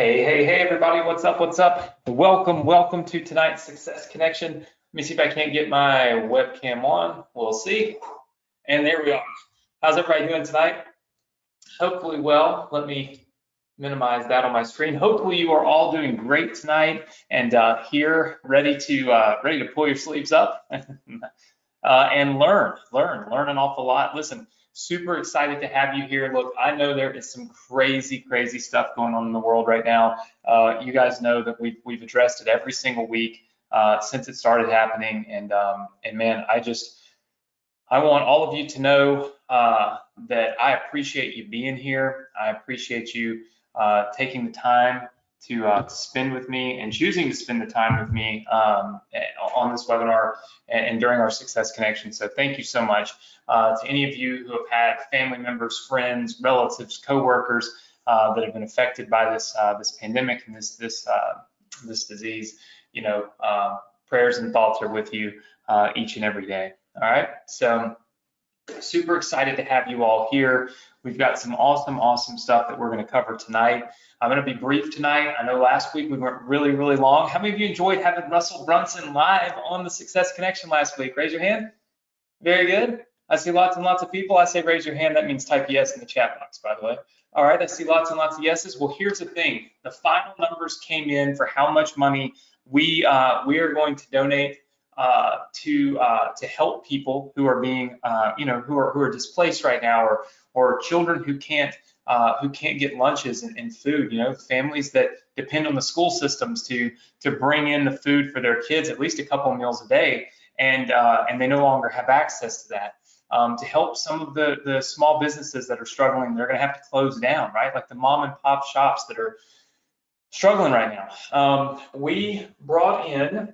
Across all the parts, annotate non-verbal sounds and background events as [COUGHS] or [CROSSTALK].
Hey, hey, hey, everybody, what's up, what's up? Welcome, welcome to tonight's Success Connection. Let me see if I can't get my webcam on. We'll see. And there we are. How's everybody doing tonight? Hopefully well. Let me minimize that on my screen. Hopefully you are all doing great tonight and uh, here ready to uh, ready to pull your sleeves up uh, [LAUGHS] and learn, learn, learn an awful lot. Listen, Super excited to have you here. Look, I know there is some crazy, crazy stuff going on in the world right now. Uh, you guys know that we've we've addressed it every single week uh, since it started happening, and um, and man, I just I want all of you to know uh, that I appreciate you being here. I appreciate you uh, taking the time to, uh, spend with me and choosing to spend the time with me um, on this webinar and, and, during our Success Connection. So thank you so much uh, to any of you who have had family members, friends, relatives, coworkers uh, that have been affected by this uh, this pandemic and this this uh, this disease. You know, uh, prayers and thoughts are with you each and every day. All right, so super excited to have you all here. We've got some awesome, awesome stuff that we're going to cover tonight. I'm going to be brief tonight. I know last week we went really, really long. How many of you enjoyed having Russell Brunson live on the Success Connection last week? Raise your hand. Very good. I see lots and lots of people. I say raise your hand. That means type yes in the chat box, by the way. All right, I see lots and lots of yeses. Well, here's the thing. The final numbers came in for how much money we uh, we are going to donate uh, to uh, to help people who are being uh, you know who are who are displaced right now or or children who can't uh, who can't get lunches and, and, food. You know, families that depend on the school systems to to bring in the food for their kids at least a couple meals a day, and uh, and they no longer have access to that. Um, to help some of the the small businesses that are struggling, they're going to have to close down, right? Like the mom and pop shops that are struggling right now. Um, we brought in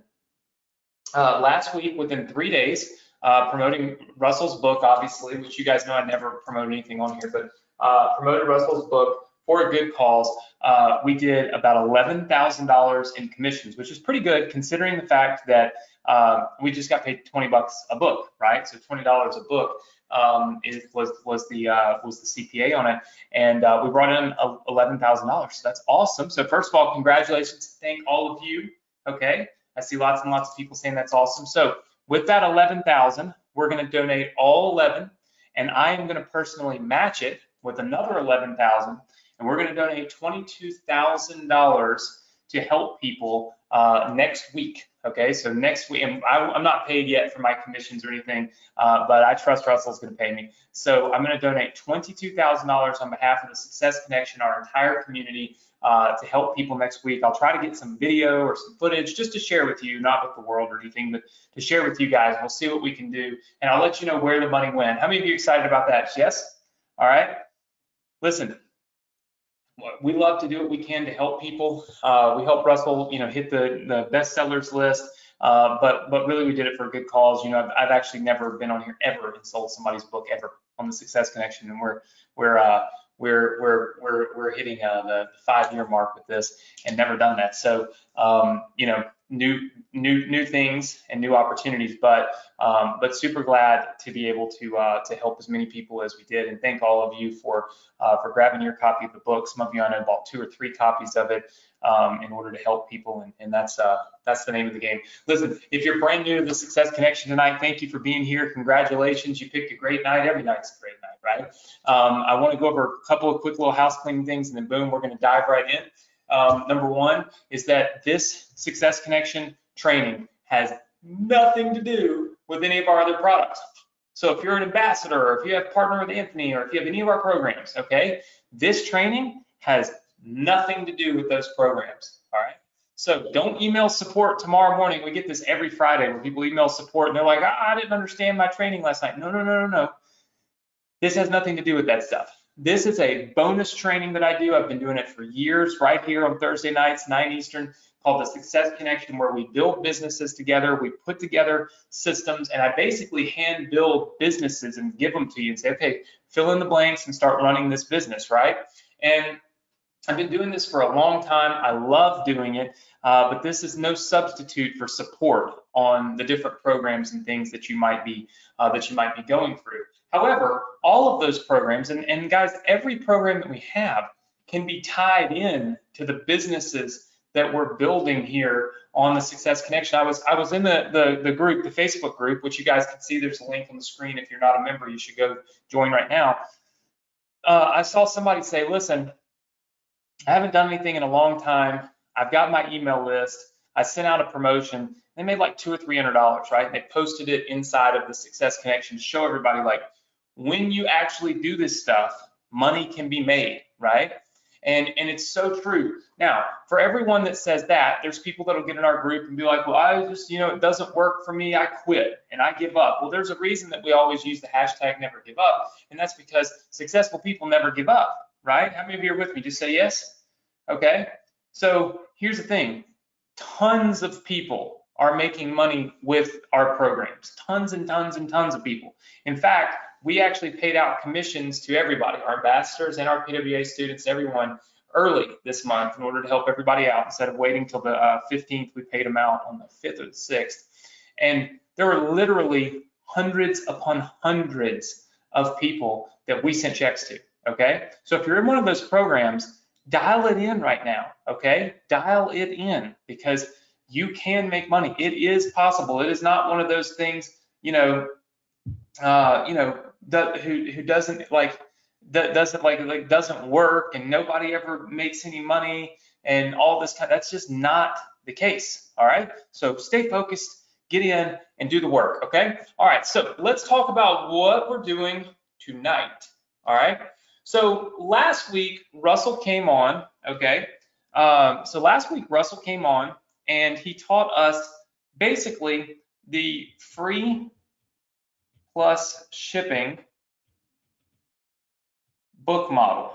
uh, last week within three days. Uh, promoting Russell's book, obviously, which you guys know I never promote anything on here, but uh, promoted Russell's book for a good cause. Uh, we did about $11,000 in commissions, which is pretty good considering the fact that uh, we just got paid 20 bucks a book, right? So $20 a book um, is, was was the uh, was the CPA on it, and uh, we brought in $11,000. So that's awesome. So first of all, congratulations! Thank all of you. Okay, I see lots and lots of people saying that's awesome. So with that 11,000, we're going to donate all 11, and I am going to personally match it with another 11,000 and we're going to donate $22,000 to help people uh, next week. Okay, so next week, I, am not paid yet for my commissions or anything, uh, but I trust Russell's going to pay me. So I'm going to donate $22,000 on behalf of the Success Connection, our entire community, uh, to help people next week. I'll try to get some video or some footage just to share with you, not with the world or anything, but to share with you guys. We'll see what we can do, and I'll let you know where the money went. How many of you excited about that? Yes? All right listen, we love to do what we can to help people. Uh, we help Russell, you know, hit the the bestsellers list. Uh, but but really, we did it for a good cause. You know, I've, I've, actually never been on here ever and sold somebody's book ever on the Success Connection, and we're we're uh, we're we're we're we're hitting uh, the five year mark with this and never done that. So um, you know, new new new things and new opportunities but um, but super glad to be able to uh, to help as many people as we did. And thank all of you for uh, for grabbing your copy of the book. Some of you I know bought two or three copies of it um, in order to help people and, and that's uh, that's the name of the game. Listen if you're brand new to the success connection tonight thank you for being here. Congratulations. You picked a great night. Every night's a great night right? Um, I want to go over a couple of quick little house cleaning things and then boom we're going to dive right in um, number one is that this Success Connection training has nothing to do with any of our other products. So if you're an ambassador, or if you have partner with Anthony, or if you have any of our programs, okay, this training has nothing to do with those programs. All right. So don't email support tomorrow morning. We get this every Friday where people email support and they're like, ah, I didn't understand my training last night. No, no, no, no, no. This has nothing to do with that stuff. This is a bonus training that I do. I've been doing it for years right here on Thursday nights, 9 Eastern, called the Success Connection, where we build businesses together. We put together systems, and I basically hand build businesses and give them to you and say, okay, fill in the blanks and start running this business, right? And I've been doing this for a long time. I love doing it, uh, but this is no substitute for support on the different programs and things that you might be uh, that you might be going through. However, all of those programs, and, and guys, every program that we have can be tied in to the businesses that we're building here on the Success Connection. I was I was in the, the the group, the Facebook group, which you guys can see. There's a link on the screen. If you're not a member, you should go join right now. Uh, I saw somebody say, "Listen, I haven't done anything in a long time. I've got my email list. I sent out a promotion. They made like two or three hundred dollars, right? And they posted it inside of the Success Connection to show everybody like when you actually do this stuff, money can be made, right? And, and it's so true. Now, for everyone that says that, there's people that'll get in our group and be like, well, I just, you know, it doesn't work for me. I quit and I give up. Well, there's a reason that we always use the hashtag never give up. And that's because successful people never give up, right? How many of you are with me? Just say yes. Okay. So here's the thing. Tons of people are making money with our programs. Tons and tons and tons of people. In fact, we actually paid out commissions to everybody, our ambassadors and our PWA students, everyone early this month in order to help everybody out instead of waiting till the uh, 15th. We paid them out on the 5th or the 6th. And there were literally hundreds upon hundreds of people that we sent checks to. Okay. So if you're in one of those programs, dial it in right now. Okay. Dial it in because you can make money. It is possible. It is not one of those things, you know, uh, you know, that who who doesn't like that doesn't like like doesn't work and nobody ever makes any money and all this kind that's just not the case all right? So stay focused get in and do the work okay? All right so let's talk about what we're doing tonight all right? So last week russell came on okay? Um, so last week russell came on and he taught us basically the free plus shipping book model.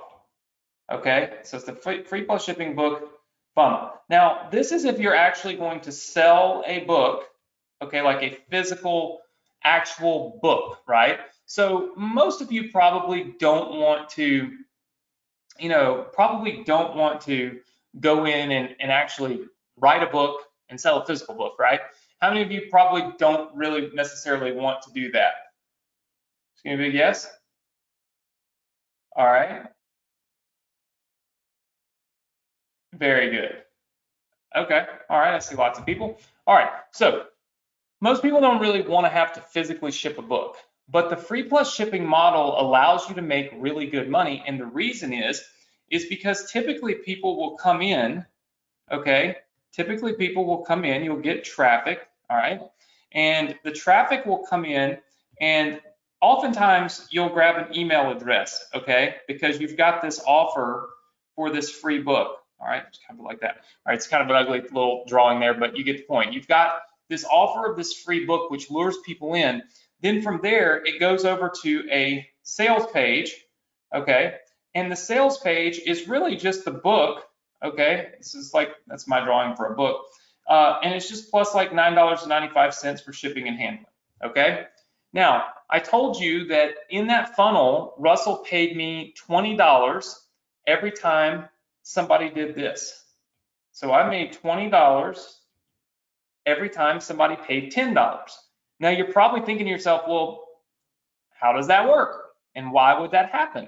Okay, so it's the free, plus shipping book funnel. Now, this is if you're actually going to sell a book, okay, like a physical, actual book, right? So most of you probably don't want to, you know, probably don't want to go in and, and actually write a book and sell a physical book, right? How many of you probably don't really necessarily want to do that? Give me a big yes. All right. Very good. Okay. All right. I see lots of people. All right. So most people don't really want to have to physically ship a book, but the free plus shipping model allows you to make really good money. And the reason is, is because typically people will come in, okay? Typically people will come in, you'll get traffic, all right? And the traffic will come in and oftentimes you'll grab an email address, okay, because you've got this offer for this free book. All right, it's kind of like that. All right, it's kind of an ugly little drawing there, but you get the point. You've got this offer of this free book, which lures people in. Then from there, it goes over to a sales page, okay, and the sales page is really just the book, okay. This is like that's my drawing for a book, uh, and it's just plus like nine dollars and ninety-five cents for shipping and handling, okay. Now, I told you that in that funnel, Russell paid me $20 every time somebody did this. So I made $20 every time somebody paid $10. Now you're probably thinking to yourself, well, how does that work? And why would that happen?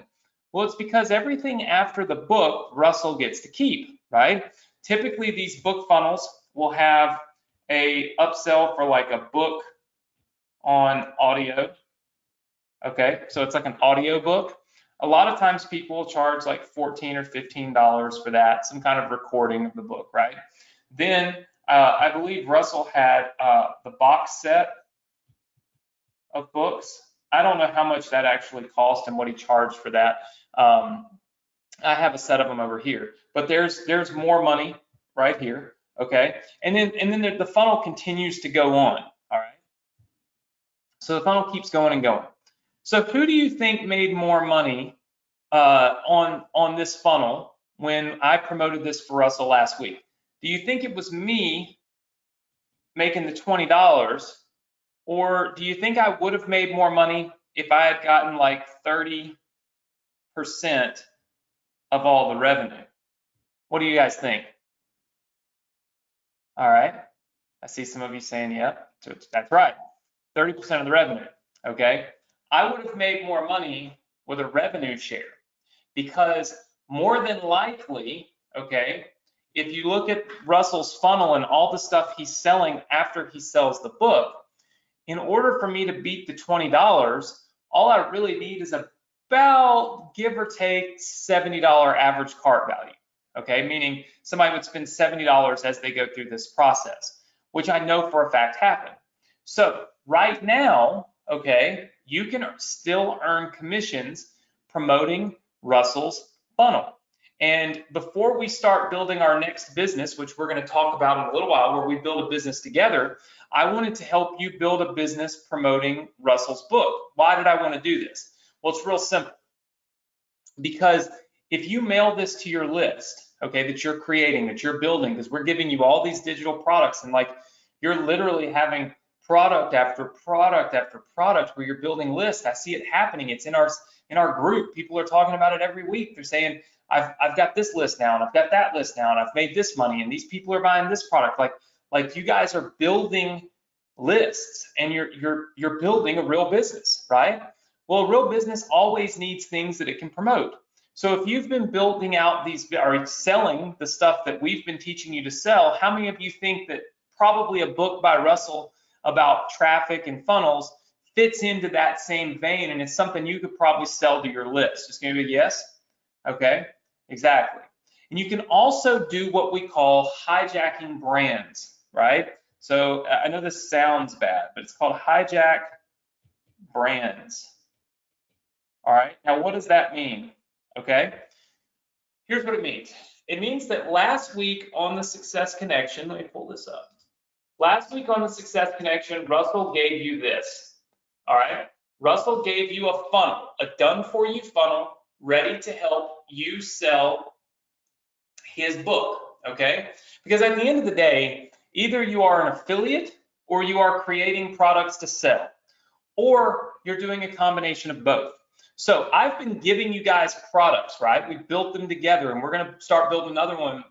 Well, it's because everything after the book, Russell gets to keep, right? Typically, these book funnels will have a upsell for like a book on audio. Okay, so it's like an audio book. A lot of times people charge like 14 or $15 for that, some kind of recording of the book, right? Then uh, I believe Russell had uh, the box set of books. I don't know how much that actually cost and what he charged for that. Um, I have a set of them over here, but there's there's more money right here. Okay, and then and then the, the funnel continues to go on. So the funnel keeps going and going. So who do you think made more money uh, on on this funnel when I promoted this for Russell last week? Do you think it was me making the twenty dollars, or do you think I would have made more money if I had gotten like thirty percent of all the revenue? What do you guys think? All right. I see some of you saying, yep, yeah, that's right. 30% of the revenue, okay? I would have made more money with a revenue share because more than likely, okay, if you look at Russell's funnel and all the stuff he's selling after he sells the book, in order for me to beat the $20, all I really need is about give or take $70 average cart value. Okay, meaning somebody would spend $70 as they go through this process, which I know for a fact happened. So right now, okay, you can still earn commissions promoting Russell's funnel. And before we start building our next business, which we're going to talk about in a little while, where we build a business together, I wanted to help you build a business promoting Russell's book. Why did I want to do this? Well, it's real simple. Because if you mail this to your list, okay, that you're creating, that you're building, because we're giving you all these digital products and like you're literally having product after product after product where you're building lists. I see it happening. It's in our in our group. People are talking about it every week. They're saying, I've I've got this list now and I've got that list now and I've made this money and these people are buying this product. Like like you guys are building lists and you're you're you're building a real business, right? Well, a real business always needs things that it can promote. So if you've been building out these or selling the stuff that we've been teaching you to sell, how many of you think that probably a book by Russell about traffic and funnels fits into that same vein and it's something you could probably sell to your list. It's going to be yes. Okay, exactly. And you can also do what we call hijacking brands, right? So I know this sounds bad, but it's called hijack brands. All right, now what does that mean? Okay, here's what it means. It means that last week on the Success Connection, let me pull this up. Last week on the Success Connection, Russell gave you this. All right. Russell gave you a funnel, a done for you funnel ready to help you sell his book. Okay. Because at the end of the day, either you are an affiliate or you are creating products to sell, or you're doing a combination of both. So I've been giving you guys products, right? We built them together and we're going to start building another one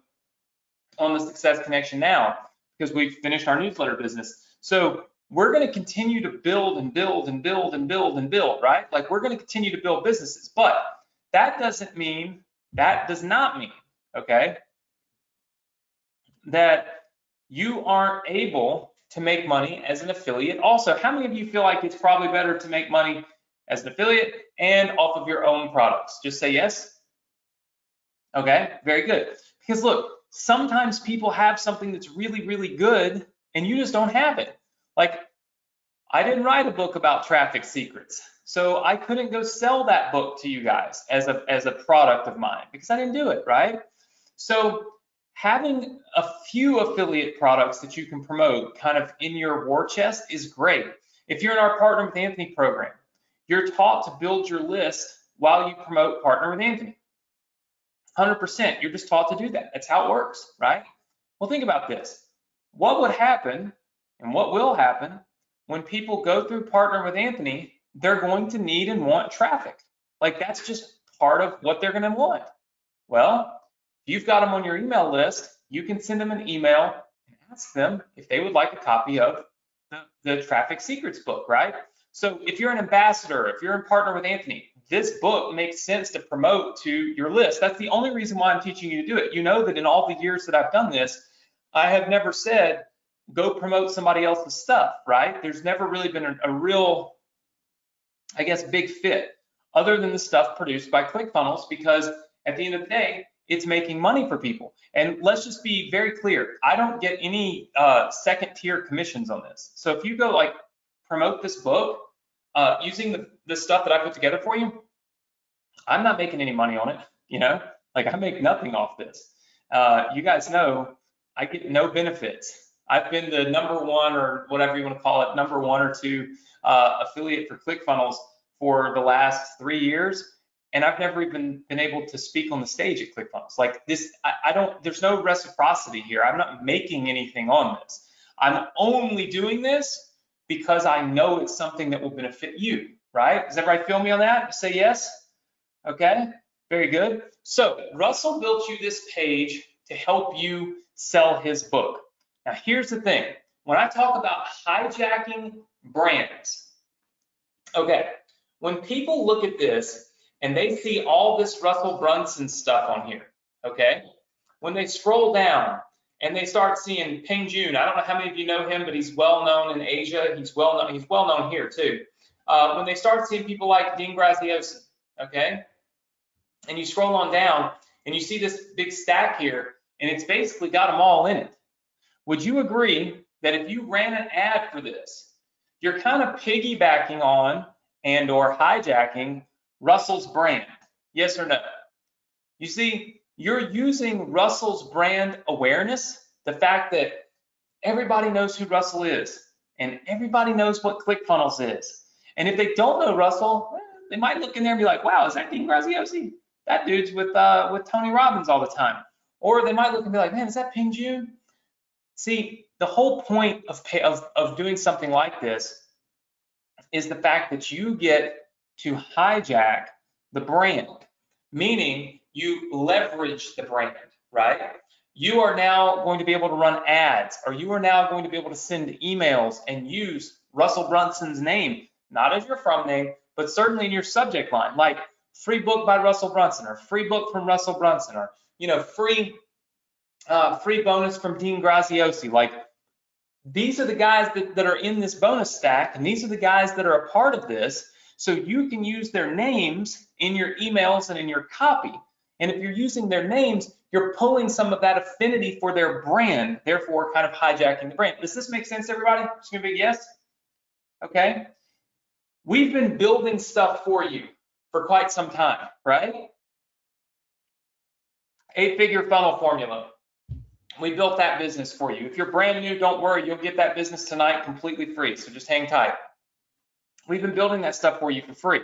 on the Success Connection now because we've finished our newsletter business. So we're going to continue to build and build and build and build and build, right? Like we're going to continue to build businesses, but that doesn't mean, that does not mean, okay, that you aren't able to make money as an affiliate. Also, how many of you feel like it's probably better to make money as an affiliate and off of your own products? Just say yes. Okay, very good. Because look, sometimes people have something that's really, really good and you just don't have it. Like, I didn't write a book about traffic secrets. So I couldn't go sell that book to you guys as a, as a product of mine because I didn't do it, right? So having a few affiliate products that you can promote kind of in your war chest is great. If you're in our Partner with Anthony program, you're taught to build your list while you promote Partner with Anthony. 100%. You're just taught to do that. That's how it works, right? Well, think about this. What would happen and what will happen when people go through Partner with Anthony? They're going to need and want traffic. Like that's just part of what they're going to want. Well, if you've got them on your email list, you can send them an email and ask them if they would like a copy of the, the Traffic Secrets book, right? So if you're an ambassador, if you're in partner with Anthony, this book makes sense to promote to your list. That's the only reason why I'm teaching you to do it. You know that in all the years that I've done this, I have never said, go promote somebody else's stuff, right? There's never really been a, a real, I guess, big fit other than the stuff produced by ClickFunnels because at the end of the day, it's making money for people. And let's just be very clear. I don't get any uh, second tier commissions on this. So if you go like promote this book uh, using the, the stuff that I put together for you, I'm not making any money on it. You know, like I make nothing off this. Uh, you guys know I get no benefits. I've been the number one or whatever you want to call it, number one or two uh, affiliate for ClickFunnels for the last three years. And I've never even been able to speak on the stage at ClickFunnels. Like this, I, I don't, there's no reciprocity here. I'm not making anything on this. I'm only doing this because I know it's something that will benefit you, right? Does everybody feel me on that? Say yes. Okay, very good. So Russell built you this page to help you sell his book. Now here's the thing. When I talk about hijacking brands, okay, when people look at this and they see all this Russell Brunson stuff on here, okay? When they scroll down and they start seeing Peng Joon, I don't know how many of you know him, but he's well known in Asia. He's well known, he's well known here too. Uh, when they start seeing people like Dean Graziosi, okay? And you scroll on down and you see this big stack here, and it's basically got them all in it. Would you agree that if you ran an ad for this, you're kind of piggybacking on and or hijacking Russell's brand? Yes or no? You see, you're using Russell's brand awareness, the fact that everybody knows who Russell is and everybody knows what ClickFunnels is. And if they don't know Russell, they might look in there and be like, wow, is that Dean Graziosi? That dude's with uh, with Tony Robbins all the time. Or they might look and be like, man, is that Peng Joon? See, the whole point of, of, of doing something like this is the fact that you get to hijack the brand, meaning you leverage the brand, right? You are now going to be able to run ads, or you are now going to be able to send emails and use Russell Brunson's name, not as your from name, but certainly in your subject line, like free book by Russell Brunson, or free book from Russell Brunson, or you know, free uh, free bonus from Dean Graziosi. Like these are the guys that, that are in this bonus stack, and these are the guys that are a part of this. So you can use their names in your emails and in your copy. And if you're using their names, you're pulling some of that affinity for their brand, therefore kind of hijacking the brand. Does this make sense, everybody? Just gonna be yes? Okay. We've been building stuff for you for quite some time, right? Eight figure funnel formula. We built that business for you. If you're brand new, don't worry, you'll get that business tonight completely free. So just hang tight. We've been building that stuff for you for free,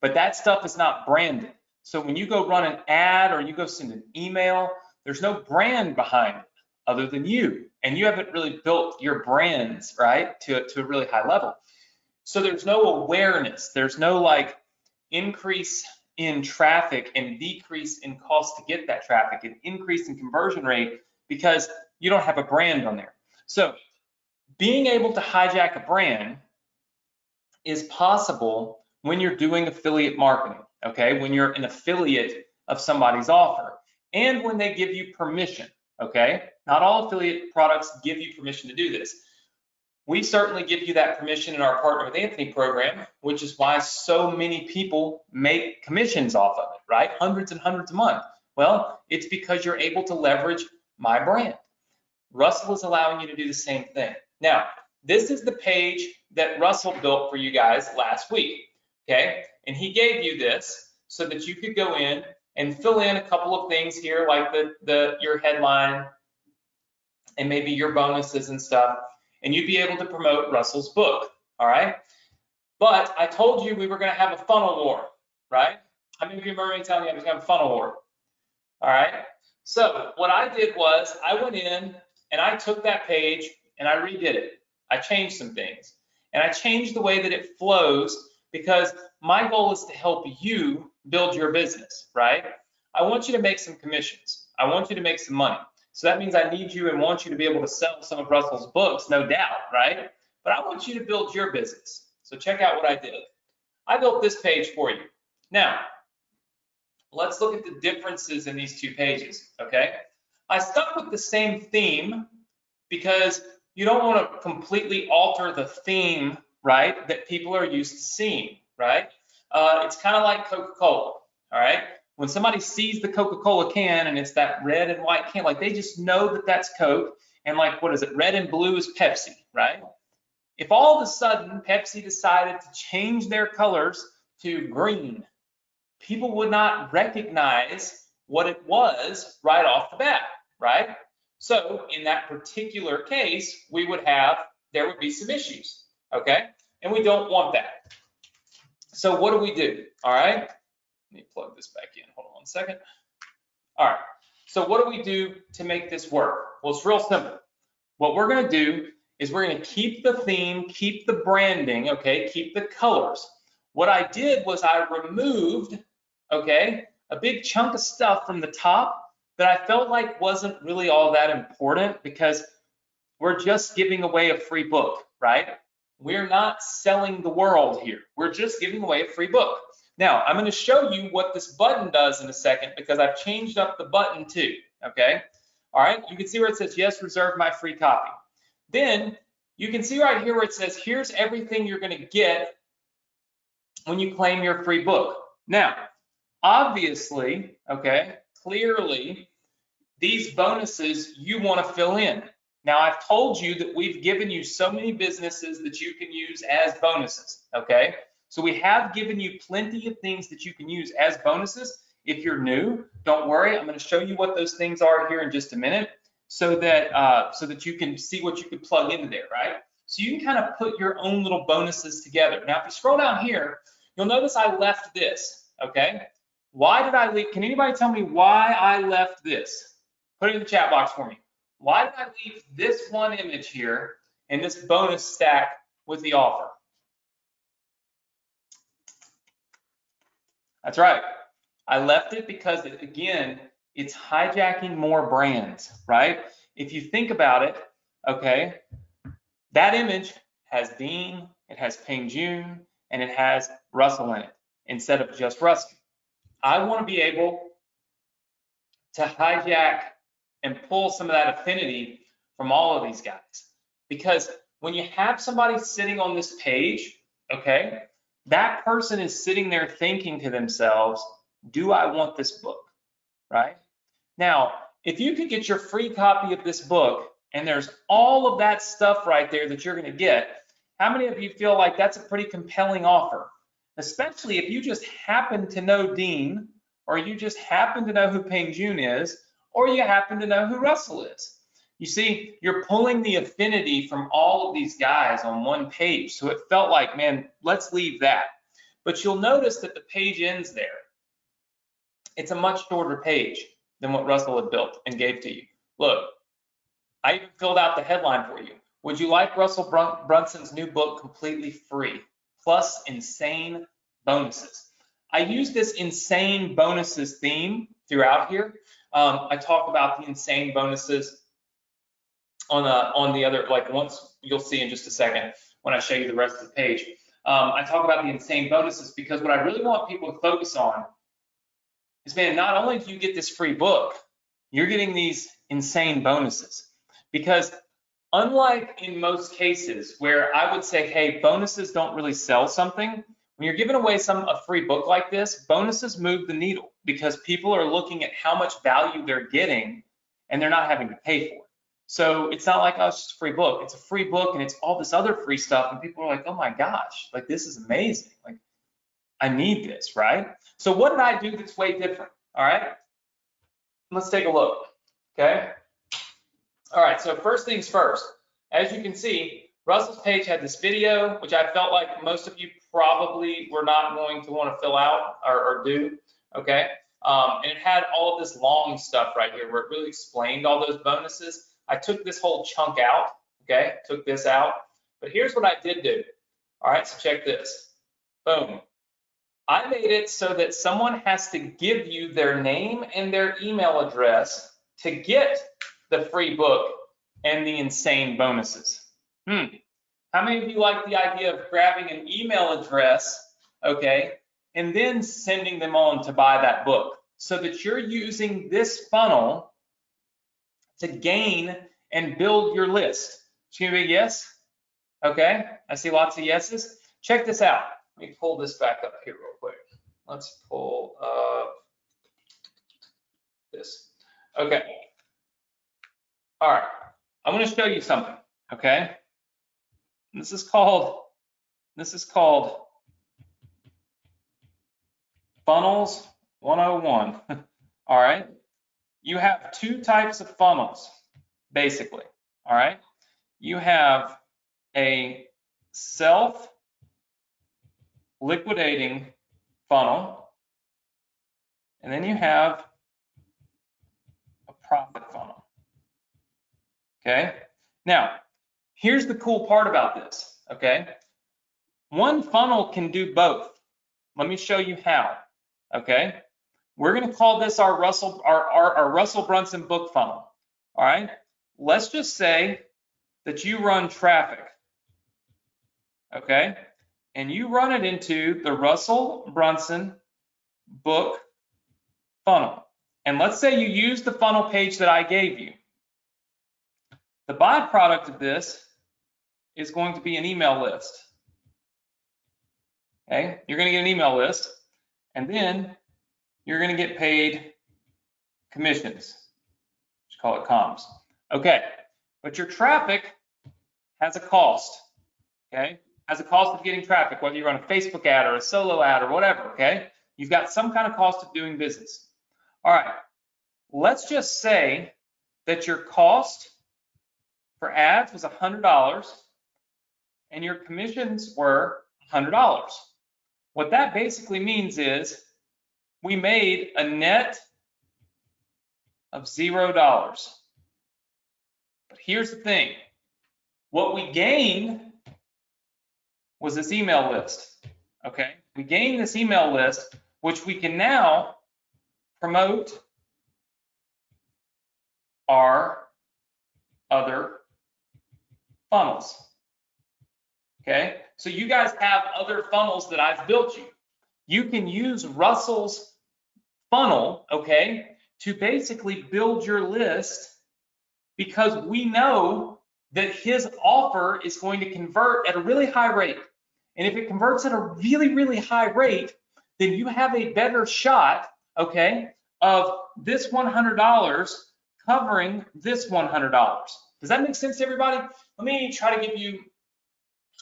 but that stuff is not branded. So when you go run an ad or you go send an email, there's no brand behind it other than you. And you haven't really built your brands, right, to, to a really high level. So there's no awareness. There's no like increase in traffic and decrease in cost to get that traffic, and increase in conversion rate because you don't have a brand on there. So being able to hijack a brand is possible when you're doing affiliate marketing, okay? When you're an affiliate of somebody's offer and when they give you permission, okay? Not all affiliate products give you permission to do this. We certainly give you that permission in our Partner with Anthony program, which is why so many people make commissions off of it, right? Hundreds and hundreds a month. Well, it's because you're able to leverage my brand. Russell is allowing you to do the same thing. Now, this is the page that Russell built for you guys last week, okay? And he gave you this so that you could go in and fill in a couple of things here, like the, the your headline and maybe your bonuses and stuff, and you'd be able to promote Russell's book, all right? But I told you we were gonna have a funnel war, right? How many of you remember me telling you I was gonna have a funnel war? All right, so what I did was I went in and I took that page and I redid it. I changed some things and I changed the way that it flows because my goal is to help you build your business, right? I want you to make some commissions. I want you to make some money. So that means I need you and want you to be able to sell some of Russell's books, no doubt, right? But I want you to build your business. So check out what I did. I built this page for you. Now, let's look at the differences in these two pages, okay? I stuck with the same theme because you don't want to completely alter the theme, right, that people are used to seeing, right? Uh, it's kind of like Coca-Cola, all right? When somebody sees the Coca-Cola can and it's that red and white can, like they just know that that's Coke, and like, what is it, red and blue is Pepsi, right? If all of a sudden Pepsi decided to change their colors to green, people would not recognize what it was right off the bat, right? So in that particular case, we would have, there would be some issues, okay? And we don't want that. So what do we do, all right? Let me plug this back in, hold on one second. All right, so what do we do to make this work? Well, it's real simple. What we're gonna do is we're gonna keep the theme, keep the branding, okay, keep the colors. What I did was I removed okay, a big chunk of stuff from the top that I felt like wasn't really all that important because we're just giving away a free book, right? We're not selling the world here. We're just giving away a free book. Now, I'm going to show you what this button does in a second because I've changed up the button too, okay? All right, you can see where it says, yes, reserve my free copy. Then you can see right here where it says, here's everything you're going to get when you claim your free book. Now, obviously, okay, clearly, these bonuses you want to fill in. Now, I've told you that we've given you so many businesses that you can use as bonuses, okay? So we have given you plenty of things that you can use as bonuses. If you're new, don't worry. I'm going to show you what those things are here in just a minute so that uh, so that you can see what you could plug into there, right? So you can kind of put your own little bonuses together. Now, if you scroll down here, you'll notice I left this, okay? Why did I leave? Can anybody tell me why I left this? Put it in the chat box for me. Why did I leave this one image here and this bonus stack with the offer? That's right. I left it because, it, again, it's hijacking more brands, right? If you think about it, okay, that image has Dean, it has Peng Joon, and it has Russell in it instead of just Russell. I want to be able to hijack and pull some of that affinity from all of these guys. Because when you have somebody sitting on this page, okay, that person is sitting there thinking to themselves, do I want this book, right? Now, if you could get your free copy of this book and there's all of that stuff right there that you're going to get, how many of you feel like that's a pretty compelling offer? Especially if you just happen to know Dean or you just happen to know who Peng Joon is or you happen to know who Russell is. You see, you're pulling the affinity from all of these guys on one page. So it felt like, man, let's leave that. But you'll notice that the page ends there. It's a much shorter page than what Russell had built and gave to you. Look, I even filled out the headline for you. Would you like Russell Brunson's new book completely free, plus insane bonuses? I use this insane bonuses theme throughout here. Um, I talk about the insane bonuses on the on the other like once you'll see in just a second when I show you the rest of the page. Um, I talk about the insane bonuses because what I really want people to focus on is man, not only do you get this free book, you're getting these insane bonuses because unlike in most cases where I would say, hey, bonuses don't really sell something, when you're giving away some a free book like this, bonuses move the needle because people are looking at how much value they're getting and they're not having to pay for it. So it's not like, oh, it's just a free book. It's a free book and it's all this other free stuff. And people are like, oh my gosh, like this is amazing. Like I need this, right? So what did I do that's way different? All right. Let's take a look. Okay. All right. So first things first, as you can see, Russell's page had this video, which I felt like most of you probably were not going to want to fill out or, or do. Okay. Um, and it had all of this long stuff right here where it really explained all those bonuses. I took this whole chunk out, okay, took this out. But here's what I did do. All right, so check this. Boom. I made it so that someone has to give you their name and their email address to get the free book and the insane bonuses. Hmm. How many of you like the idea of grabbing an email address, okay, and then sending them on to buy that book so that you're using this funnel to gain and build your list. It's gonna be yes? Okay, I see lots of yeses. Check this out. Let me pull this back up here real quick. Let's pull up this. Okay. All right, I'm gonna show you something, okay? This is called, this is called Funnels 101. [LAUGHS] All right you have two types of funnels, basically, all right? You have a self-liquidating funnel, and then you have a profit funnel, okay? Now, here's the cool part about this, okay? One funnel can do both. Let me show you how, okay? We're to call this our Russell, our, our, our Russell Brunson book funnel. All right. Let's just say that you run traffic. Okay. and you run it into the Russell Brunson book funnel. And let's say you use the funnel page that I gave you. The byproduct of this is going to be an email list. Okay, you're going to get an email list, and then you're going to get paid commissions. Just call it comms. Okay, but your traffic has a cost. Okay, has a cost of getting traffic, whether you run a Facebook ad or a solo ad or whatever. Okay, you've got some kind of cost of doing business. All right, let's just say that your cost for ads was $100 and your commissions were $100. What that basically means is we made a net of $0. But here's the thing. What we gained was this email list, okay? We gained this email list, which we can now promote our other funnels. Okay, so you guys have other funnels that I've built you. You can use Russell's funnel, okay, to basically build your list because we know that his offer is going to convert at a really high rate. And if it converts at a really, really high rate, then you have a better shot, okay, of this $100 covering this $100. Does that make sense to everybody? Let me try to give you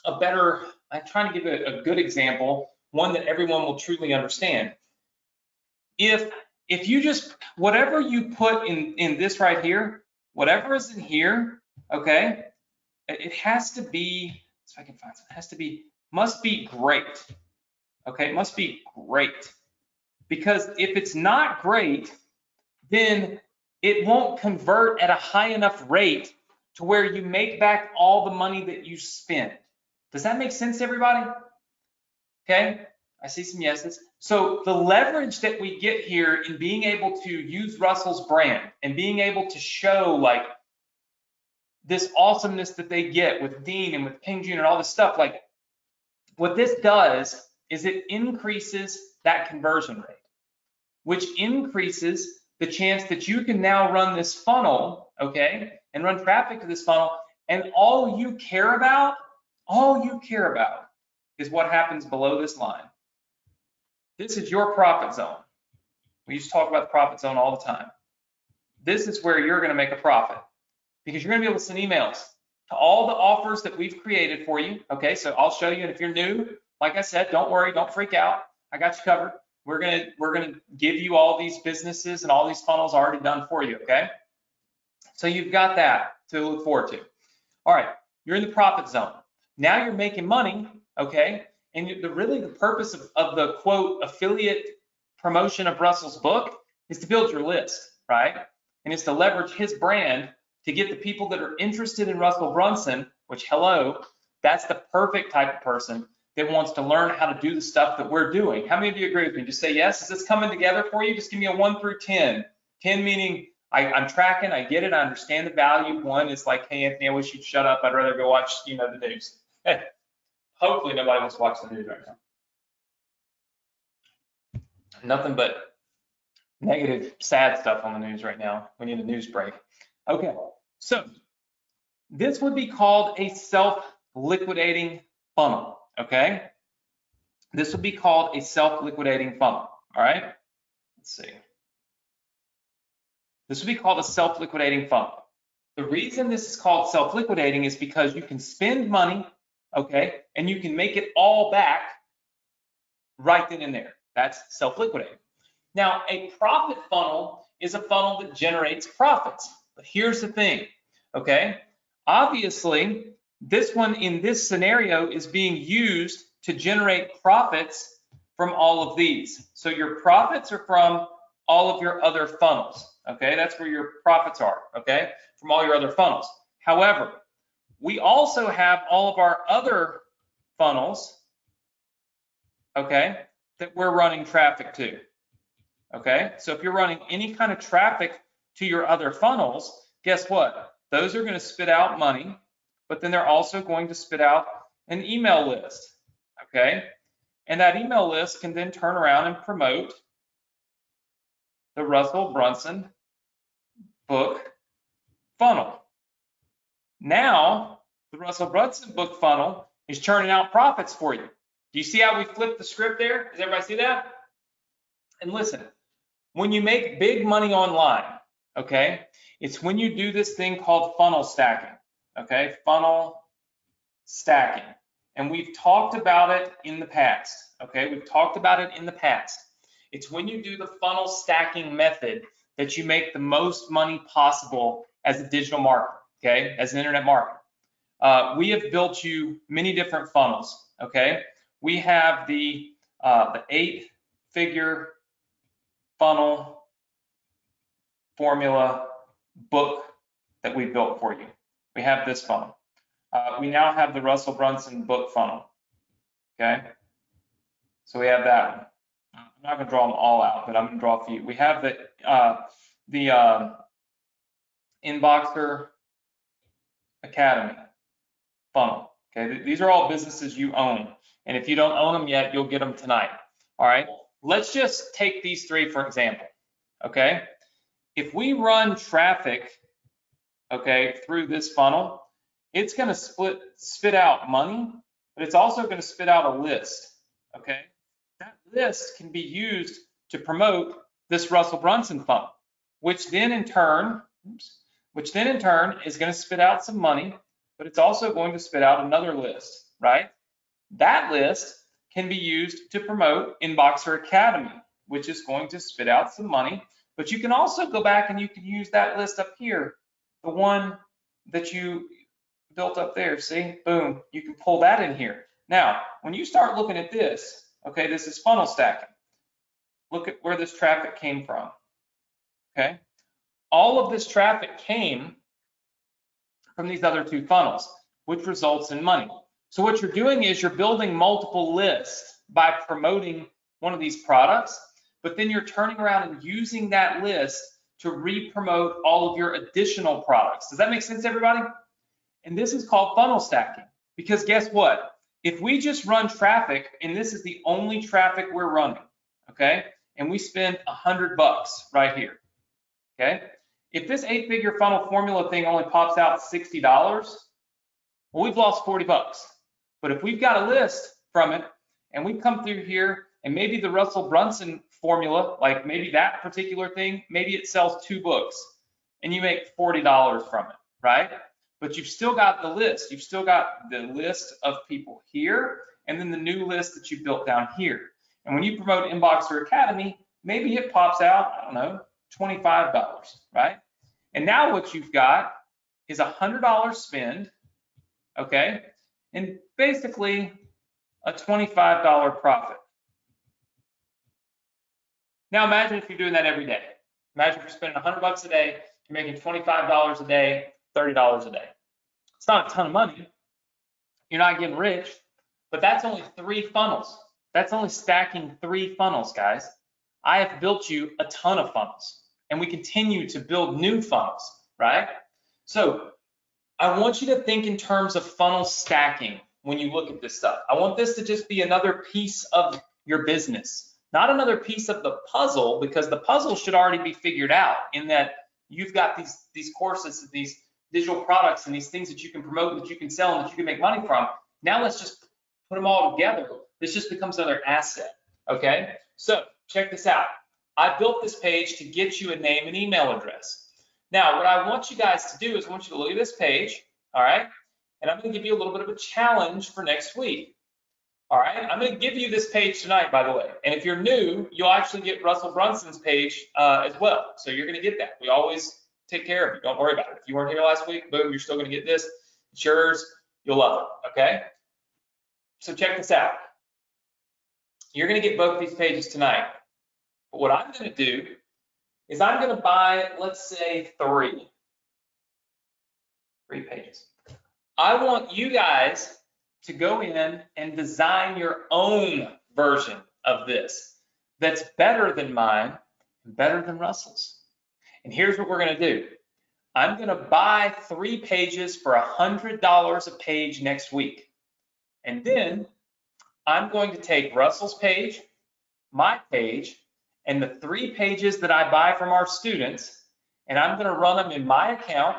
a better, I'm trying to give a, a good example, one that everyone will truly understand. If if you just whatever you put in in this right here, whatever is in here, okay, it has to be. So I can find it has to be must be great. Okay, it must be great because if it's not great, then it won't convert at a high enough rate to where you make back all the money that you spent. Does that make sense everybody? Okay, I see some yeses. So the leverage that we get here in being able to use Russell's brand and being able to show like this awesomeness that they get with Dean and with Peng Joon and all this stuff, like what this does is it increases that conversion rate, which increases the chance that you can now run this funnel, okay, and run traffic to this funnel, and all you care about, all you care about is what happens below this line. This is your profit zone. We used to talk about the profit zone all the time. This is where you're going to make a profit because you're going to be able to send emails to all the offers that we've created for you. Okay, so I'll show you. And if you're new, like I said, don't worry, don't freak out. I got you covered. We're gonna we're gonna give you all these businesses and all these funnels already done for you. Okay, so you've got that to look forward to. All right, you're in the profit zone. Now you're making money. Okay, and the really the purpose of, of the quote affiliate promotion of Russell's book is to build your list, right? And it's to leverage his brand to get the people that are interested in Russell Brunson, which hello, that's the perfect type of person that wants to learn how to do the stuff that we're doing. How many of you agree with me? Just say yes. Is this coming together for you? Just give me a one through 10. 10 meaning I, am tracking, I get it, I understand the value. One is like, hey Anthony, I wish you'd shut up. I'd rather go watch, you know, the news. Hey, hopefully nobody wants to watch the news right now. Nothing but negative, sad stuff on the news right now. We need a news break. Okay, so this would be called a self-liquidating funnel, okay? This would be called a self-liquidating funnel, all right? Let's see. This would be called a self-liquidating funnel. The reason this is called self-liquidating is because you can spend money, okay, and you can make it all back right then and there. That's self-liquidating. Now, a profit funnel is a funnel that generates profits. But here's the thing, okay? Obviously, this one in this scenario is being used to generate profits from all of these. So your profits are from all of your other funnels, okay? That's where your profits are, okay? From all your other funnels. However, we also have all of our other funnels, okay, that we're running traffic to, okay? So if you're running any kind of traffic to your other funnels, guess what? Those are going to spit out money, but then they're also going to spit out an email list. okay? And that email list can then turn around and promote the Russell Brunson book funnel. Now, the Russell Brunson book funnel is churning out profits for you. Do you see how we flipped the script there? Does everybody see that? And listen, when you make big money online, okay, it's when you do this thing called funnel stacking, okay, funnel stacking. And we've talked about it in the past, okay, we've talked about it in the past. It's when you do the funnel stacking method that you make the most money possible as a digital marketer, okay, as an internet marketer. Uh, we have built you many different funnels, okay? We have the, uh, the eight figure funnel formula book that we built for you. We have this funnel. Uh, we now have the Russell Brunson book funnel, okay? So we have that one. I'm not gonna draw them all out, but I'm gonna draw a few. We have the, uh, the uh, Inboxer Academy funnel. Okay, these are all businesses you own. And if you don't own them yet, you'll get them tonight. All right, let's just take these three for example. Okay, if we run traffic, okay, through this funnel, it's going to split spit out money, but it's also going to spit out a list. Okay, that list can be used to promote this Russell Brunson funnel, which then in turn, oops, which then in turn is going to spit out some money, but it's also going to spit out another list, right? That list can be used to promote Inboxer Academy, which is going to spit out some money, but you can also go back and you can use that list up here, the one that you built up there, see, boom, you can pull that in here. Now, when you start looking at this, okay, this is funnel stacking. Look at where this traffic came from, okay? All of this traffic came from these other two funnels, which results in money. So what you're doing is you're building multiple lists by promoting one of these products, but then you're turning around and using that list to re-promote all of your additional products. Does that make sense, everybody? And this is called funnel stacking because guess what? If we just run traffic and this is the only traffic we're running, okay, and we spend a hundred bucks right here, okay, if this eight figure funnel formula thing only pops out $60, well, we've lost 40 bucks. But if we've got a list from it and we come through here and maybe the Russell Brunson formula, like maybe that particular thing, maybe it sells two books and you make $40 from it, right? But you've still got the list. You've still got the list of people here and then the new list that you built down here. And when you promote Inboxer Academy, maybe it pops out, I don't know, $25, right? And now what you've got is a $100 spend, okay? And basically a $25 profit. Now imagine if you're doing that every day. Imagine if you're spending 100 bucks a day, you're making $25 a day, $30 a day. It's not a ton of money. You're not getting rich, but that's only three funnels. That's only stacking three funnels, guys. I have built you a ton of funnels and we continue to build new funnels, right? So I want you to think in terms of funnel stacking when you look at this stuff. I want this to just be another piece of your business, not another piece of the puzzle, because the puzzle should already be figured out in that you've got these, these courses, these digital products and these things that you can promote that you can sell and that you can make money from. Now let's just put them all together. This just becomes another asset, okay? So check this out. I built this page to get you a name and email address. Now, what I want you guys to do is I want you to look at this page, all right? And I'm gonna give you a little bit of a challenge for next week. All right, I'm gonna give you this page tonight, by the way. And if you're new, you'll actually get Russell Brunson's page uh, as well. So you're gonna get that. We always take care of you. Don't worry about it. If you weren't here last week, boom, you're still gonna get this. It's yours. You'll love it, okay? So check this out. You're gonna get both these pages tonight. But what I'm going to do is I'm going to buy, let's say, three. Three pages. I want you guys to go in and design your own version of this that's better than mine and better than Russell's. And here's what we're going to do. I'm going to buy three pages for $100 a page next week. And then I'm going to take Russell's page, my page, and the three pages that I buy from our students, and I'm going to run them in my account,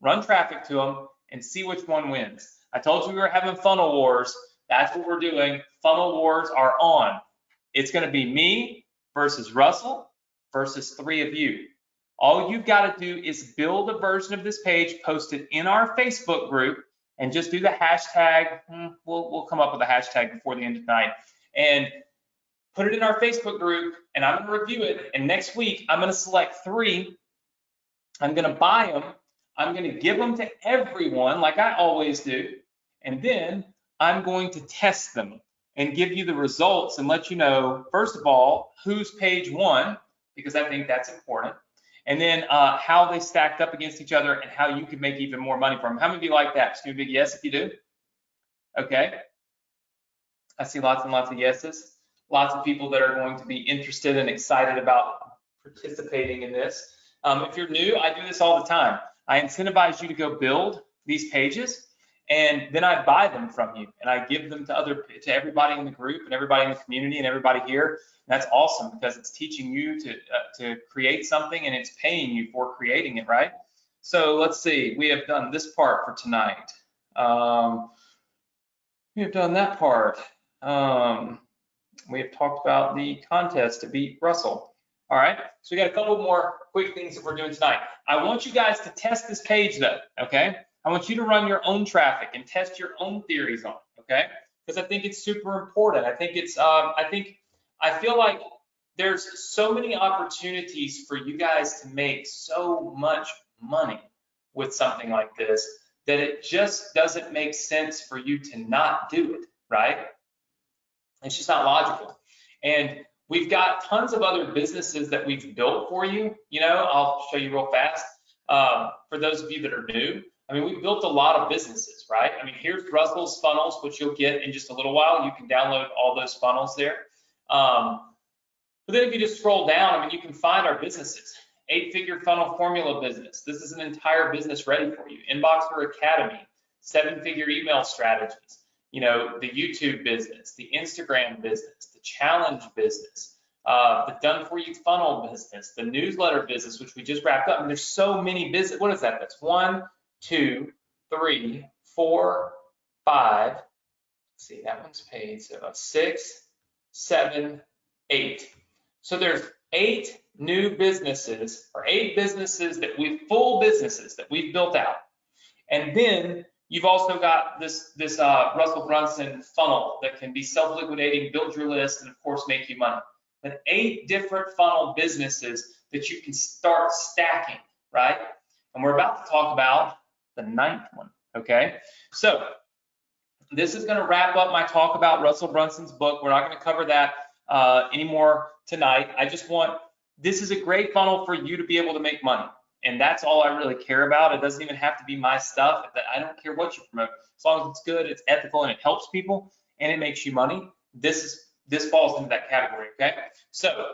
run traffic to them, and see which one wins. I told you we were having funnel wars. That's what we're doing. Funnel wars are on. It's going to be me versus Russell versus three of you. All you've got to do is build a version of this page, post it in our Facebook group, and just do the hashtag. Hmm, we'll, we'll come up with a hashtag before the end of the night. And put it in our Facebook group, and I'm going to review it. And next week, I'm going to select three. I'm going to buy them. I'm going to give them to everyone, like I always do. And then I'm going to test them and give you the results and let you know, first of all, who's page one, because I think that's important and then uh, how they stacked up against each other and how you could make even more money from them. How many of you like that? Just give a big yes if you do. Okay. I see lots and lots of yeses. Lots of people that are going to be interested and excited about participating in this. Um, if you're new, I do this all the time. I incentivize you to go build these pages and then I buy them from you and I give them to other to everybody in the group and everybody in the community and everybody here. And that's awesome because it's teaching you to uh, to create something and it's paying you for creating it, right? So let's see. We have done this part for tonight. Um, we have done that part. Um, we have talked about the contest to beat Russell. All right, so we got a couple more quick things that we're doing tonight. I want you guys to test this page though, okay? I want you to run your own traffic and test your own theories on it, okay? Because I think it's super important. I think it's, um, I think, I feel like there's so many opportunities for you guys to make so much money with something like this that it just doesn't make sense for you to not do it, right? It's just not logical. And we've got tons of other businesses that we've built for you. You know, I'll show you real fast. Um, for those of you that are new, I mean, we've built a lot of businesses, right? I mean, here's Russell's funnels, which you'll get in just a little while. You can download all those funnels there. Um, but then if you just scroll down, I mean, you can find our businesses. Eight-figure funnel formula business. This is an entire business ready for you. Inboxer Academy, seven-figure email strategies. You know, the YouTube business, the Instagram business, the challenge business, uh, the done for you funnel business, the newsletter business, which we just wrapped up. And there's so many business. What is that? That's one, two, three, four, five. Let's see, that one's paid. So six, seven, eight. So there's eight new businesses or eight businesses that we full businesses that we've built out. And then you've also got this this uh, Russell Brunson funnel that can be self-liquidating, build your list, and of course make you money. But eight different funnel businesses that you can start stacking, right? And we're about to talk about the ninth one, okay? So this is gonna wrap up my talk about Russell Brunson's book. We're not gonna cover that uh, anymore tonight. I just want, this is a great funnel for you to be able to make money. And that's all I really care about. It doesn't even have to be my stuff. I don't care what you promote. As long as it's good, it's ethical, and it helps people, and it makes you money. This is this falls into that category, okay? So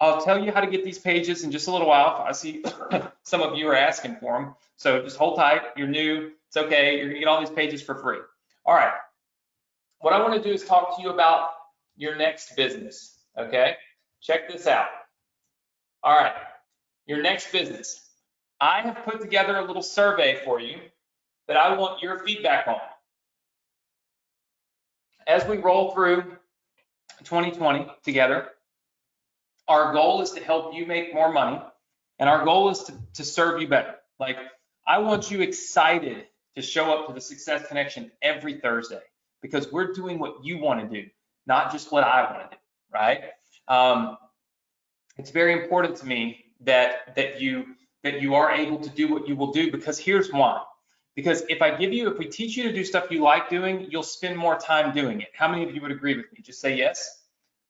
I'll tell you how to get these pages in just a little while. I see [COUGHS] some of you are asking for them. So just hold tight. You're new. It's okay. You're gonna get all these pages for free. All right. What I want to do is talk to you about your next business. Okay. Check this out. All right. Your next business. I have put together a little survey for you that I want your feedback on. As we roll through 2020 together, our goal is to help you make more money and our goal is to, to serve you better. Like I want you excited to show up to the Success Connection every Thursday because we're doing what you want to do, not just what I want to do, right? Um, it's very important to me that that you that you are able to do what you will do because here's why. Because if I give you, if we teach you to do stuff you like doing, you'll spend more time doing it. How many of you would agree with me? Just say yes.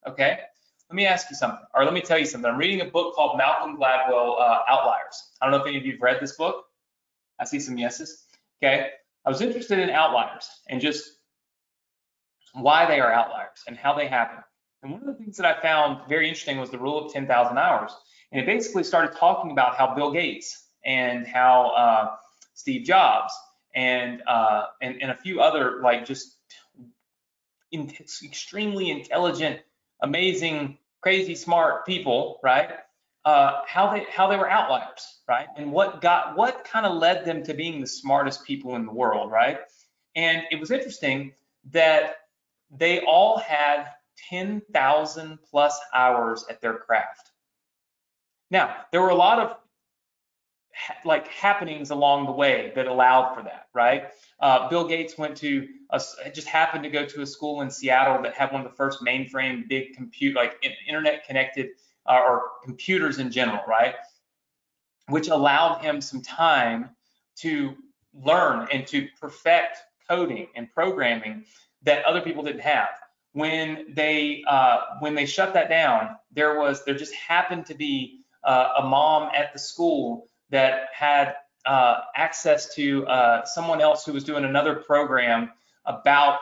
Okay. Let me ask you something, or let me tell you something. I'm reading a book called Malcolm Gladwell uh, Outliers. I don't know if any of you have read this book. I see some yeses. Okay. I was interested in outliers and just why they are outliers and how they happen. And one of the things that I found very interesting was the rule of 10,000 hours. And it basically started talking about how Bill Gates and how uh, Steve Jobs and, uh, and and a few other like just in, extremely intelligent, amazing, crazy smart people, right? Uh, how they how they were outliers, right? And what got what kind of led them to being the smartest people in the world, right? And it was interesting that they all had 10,000 plus hours at their craft. Now, there were a lot of like happenings along the way that allowed for that, right? Uh, Bill Gates went to a, just happened to go to a school in Seattle that had one of the first mainframe big compute like internet connected uh, or computers in general, right? Which allowed him some time to learn and to perfect coding and programming that other people didn't have. When they uh, when they shut that down, there was there just happened to be uh, a mom at the school that had uh, access to uh, someone else who was doing another program about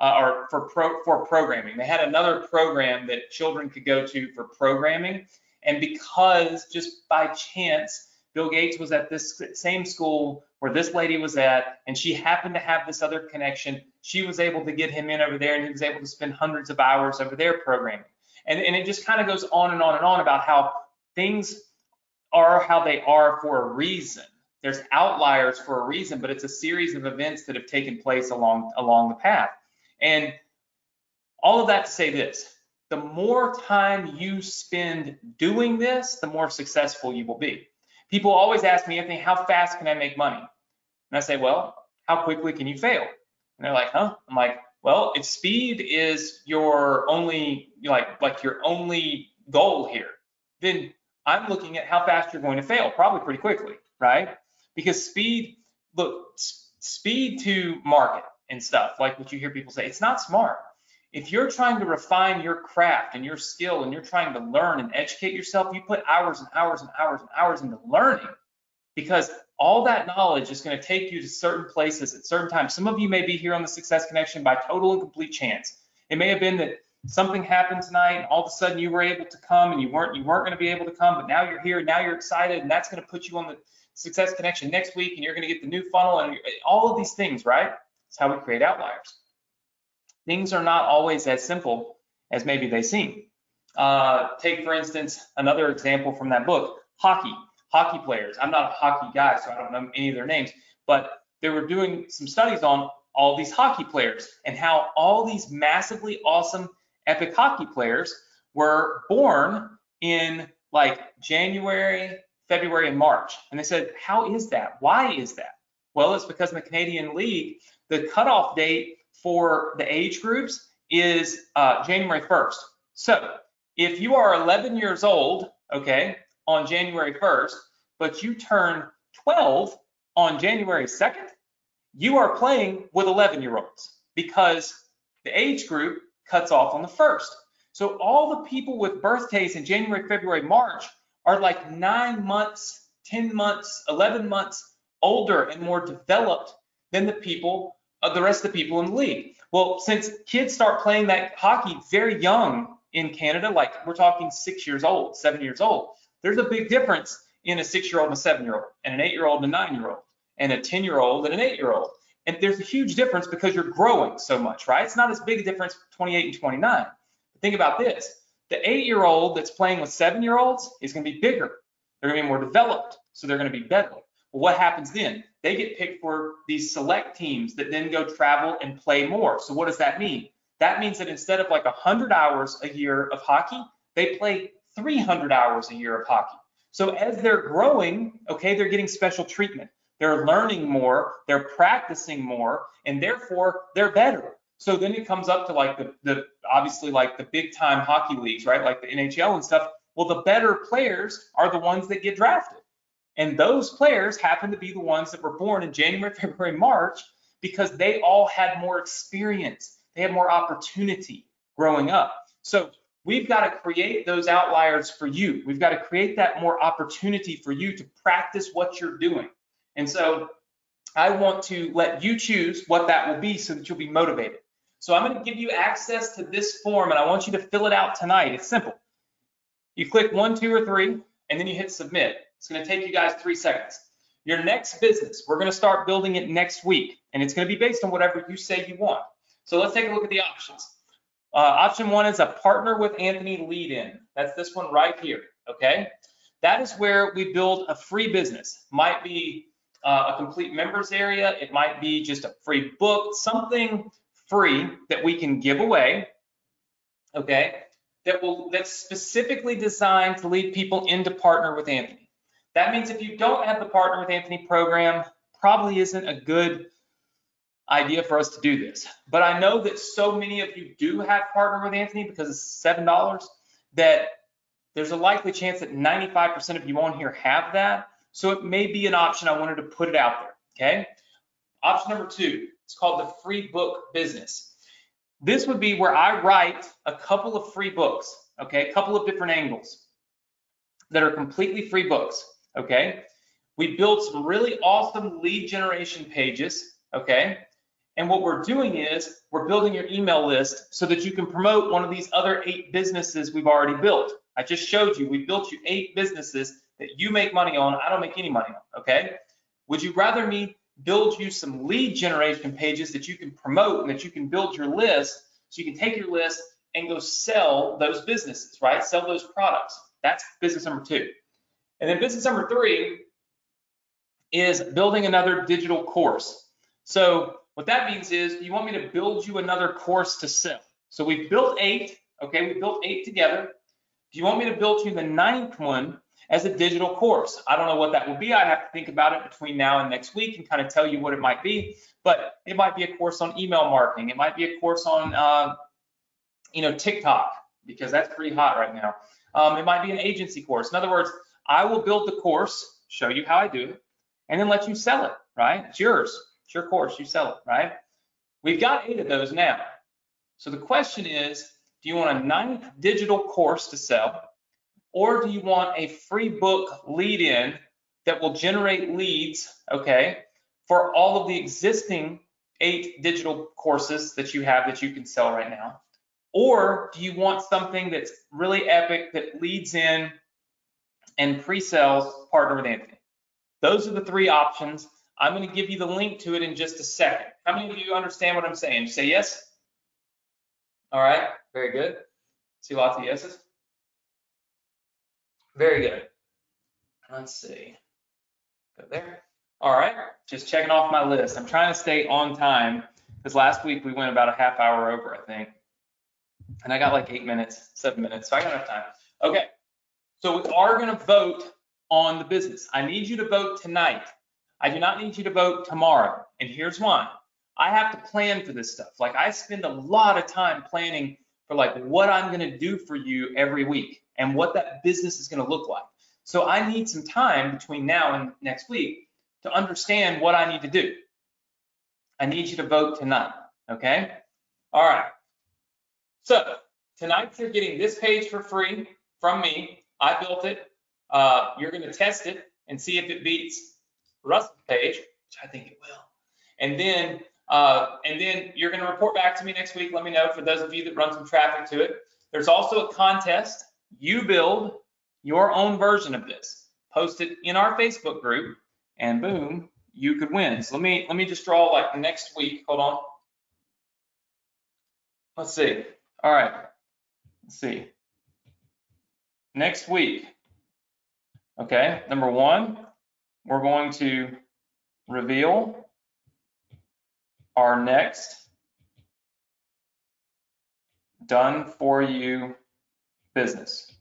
uh, or for pro, for programming. They had another program that children could go to for programming, and because just by chance Bill Gates was at this same school where this lady was at, and she happened to have this other connection. She was able to get him in over there, and he was able to spend hundreds of hours over there programming. And, and it just kind of goes on and on and on about how things are how they are for a reason. There's outliers for a reason, but it's a series of events that have taken place along along the path. And all of that to say this, the more time you spend doing this, the more successful you will be. People always ask me, Anthony, how fast can I make money? And I say, well, how quickly can you fail? And they're like, huh? I'm like, well, if speed is your only like like your only goal here, then I'm looking at how fast you're going to fail, probably pretty quickly, right? Because speed, look, speed to market and stuff, like what you hear people say, it's not smart. If you're trying to refine your craft and your skill and you're trying to learn and educate yourself, you put hours and hours and hours and hours into learning because all that knowledge is going to take you to certain places at certain times. Some of you may be here on the Success Connection by total and complete chance. It may have been that something happened tonight and all of a sudden you were able to come and you weren't you weren't going to be able to come but now you're here now you're excited and that's going to put you on the success connection next week and you're going to get the new funnel and all of these things right? It's how we create outliers. Things are not always as simple as maybe they seem. Uh, take for instance another example from that book hockey hockey players. I'm not a hockey guy so i don't know any of their names but they were doing some studies on all these hockey players and how all these massively awesome epic hockey players were born in like January, February, and March. And they said, how is that? Why is that? Well, it's because in the Canadian League, the cutoff date for the age groups is uh, January 1st. So if you are 11 years old, okay, on January 1st, but you turn 12 on January 2nd, you are playing with 11 year olds because the age group cuts off on the first. So all the people with birthdays in January, February, March are like nine months, 10 months, 11 months older and more developed than the people, uh, the rest of the people in the league. Well, since kids start playing that hockey very young in Canada, like we're talking six years old, seven years old, there's a big difference in a six-year-old and a seven-year-old, and an eight-year-old and a nine-year-old, and a 10-year-old and an eight-year-old. And there's a huge difference because you're growing so much, right? It's not as big a difference 28 and 29. But think about this. The eight-year-old that's playing with seven-year-olds is going to be bigger. They're going to be more developed, so they're going to be better. Well, what happens then? They get picked for these select teams that then go travel and play more. So what does that mean? That means that instead of like 100 hours a year of hockey, they play 300 hours a year of hockey. So as they're growing, okay, they're getting special treatment. They're learning more, they're practicing more, and therefore they're better. So then it comes up to like the, the obviously like the big time hockey leagues, right? Like the NHL and stuff. Well, the better players are the ones that get drafted. And those players happen to be the ones that were born in January, [LAUGHS] February, March because they all had more experience. They had more opportunity growing up. So we've got to create those outliers for you. We've got to create that more opportunity for you to practice what you're doing. And so I want to let you choose what that will be so that you'll be motivated. So I'm going to give you access to this form and I want you to fill it out tonight. It's simple. You click one, two, or three, and then you hit submit. It's going to take you guys three seconds. Your next business, we're going to start building it next week, and it's going to be based on whatever you say you want. So let's take a look at the options. Uh, option one is a partner with Anthony lead in. That's this one right here, okay? That is where we build a free business. Might be uh, a complete members area. It might be just a free book, something free that we can give away, okay? That will that's specifically designed to lead people into partner with Anthony. That means if you don't have the partner with Anthony program, probably isn't a good idea for us to do this. But I know that so many of you do have partner with Anthony because it's seven dollars that there's a likely chance that 95% of you on here have that. So it may be an option. I wanted to put it out there. Okay. Option number two, it's called the free book business. This would be where I write a couple of free books. Okay. A couple of different angles that are completely free books. Okay. We build some really awesome lead generation pages. Okay. And what we're doing is we're building your email list so that you can promote one of these other eight businesses we've already built. I just showed you, we built you eight businesses that you make money on, I don't make any money on, okay? Would you rather me build you some lead generation pages that you can promote and that you can build your list so you can take your list and go sell those businesses, right? Sell those products. That's business number two. And then business number three is building another digital course. So what that means is you want me to build you another course to sell. So we've built eight, okay? We built eight together. Do you want me to build you the ninth one as a digital course? I don't know what that will be. I'd have to think about it between now and next week and kind of tell you what it might be. But it might be a course on email marketing. It might be a course on, uh, you know, TikTok because that's pretty hot right now. Um, it might be an agency course. In other words, I will build the course, show you how I do it, and then let you sell it, right? It's yours. It's your course. You sell it, right? We've got eight of those now. So the question is, do you want a ninth digital course to sell? Or do you want a free book lead in that will generate leads, okay, for all of the existing eight digital courses that you have that you can sell right now? Or do you want something that's really epic that leads in and pre-sales partner with Anthony? Those are the three options. I'm going to give you the link to it in just a second. How many of you understand what I'm saying? Say yes. All right, very good. See lots of yeses. Very good. Let's see. Go there. All right, just checking off my list. I'm trying to stay on time because last week we went about a half hour over, I think. And I got like eight minutes, seven minutes, so I got enough time. Okay, so we are going to vote on the business. I need you to vote tonight. I do not need you to vote tomorrow. And here's why. I have to plan for this stuff. Like I spend a lot of time planning for like what I'm going to do for you every week and what that business is going to look like. So I need some time between now and next week to understand what I need to do. I need you to vote tonight. Okay. All right. So tonight you're getting this page for free from me. I built it. Uh, you're going to test it and see if it beats Russell's page, which I think it will. And then uh, and then you're going to report back to me next week. Let me know for those of you that run some traffic to it. There's also a contest. You build your own version of this. Post it in our Facebook group, and boom, you could win. So let me let me just draw like next week. Hold on. Let's see. All right. Let's see. Next week. Okay. Number one, we're going to reveal our next done for you business.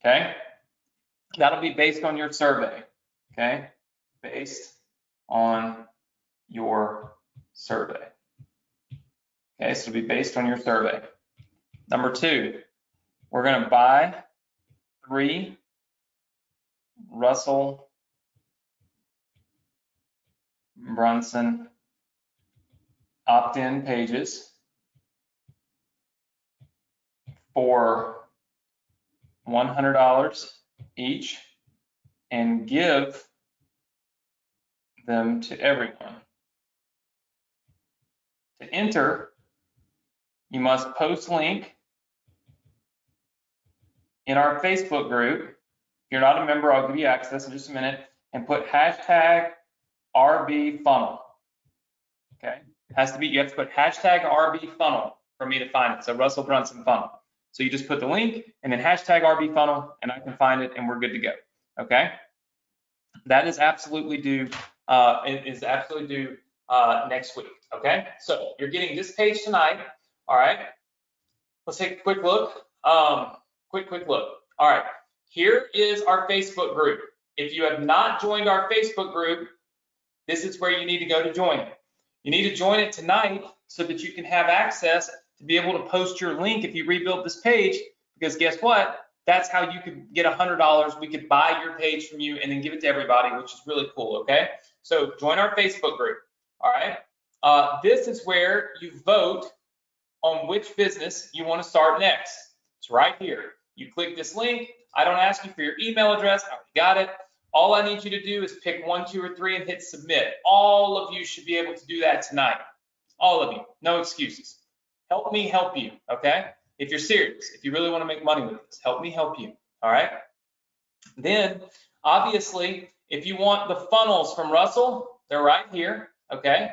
Okay? That'll be based on your survey. Okay? Based on your survey. Okay, so it'll be based on your survey. Number two, we're going to buy three Russell Brunson opt-in pages for $100 each and give them to everyone. To enter, you must post link in our Facebook group. If you're not a member, I'll give you access in just a minute and put hashtag RB funnel. Okay. has to be, you have to put hashtag RB funnel for me to find it. So Russell Brunson funnel. So you just put the link and then hashtag RB funnel and I can find it and we're good to go. Okay. That is absolutely due, uh, is absolutely due uh, next week. Okay. So you're getting this page tonight. All right. Let's take a quick look. Um, quick, quick look. All right. Here is our Facebook group. If you have not joined our Facebook group, this is where you need to go to join. You need to join it tonight so that you can have access to be able to post your link if you rebuild this page. Because guess what? That's how you could get $100. We could buy your page from you and then give it to everybody, which is really cool. Okay. So join our Facebook group. All right. Uh, this is where you vote on which business you want to start next. It's right here. You click this link. I don't ask you for your email address. I got it. All I need you to do is pick one, two, or three and hit submit. All of you should be able to do that tonight. All of you. No excuses. Help me help you, okay? If you're serious, if you really want to make money with this, help me help you, all right? Then, obviously, if you want the funnels from Russell, they're right here, okay?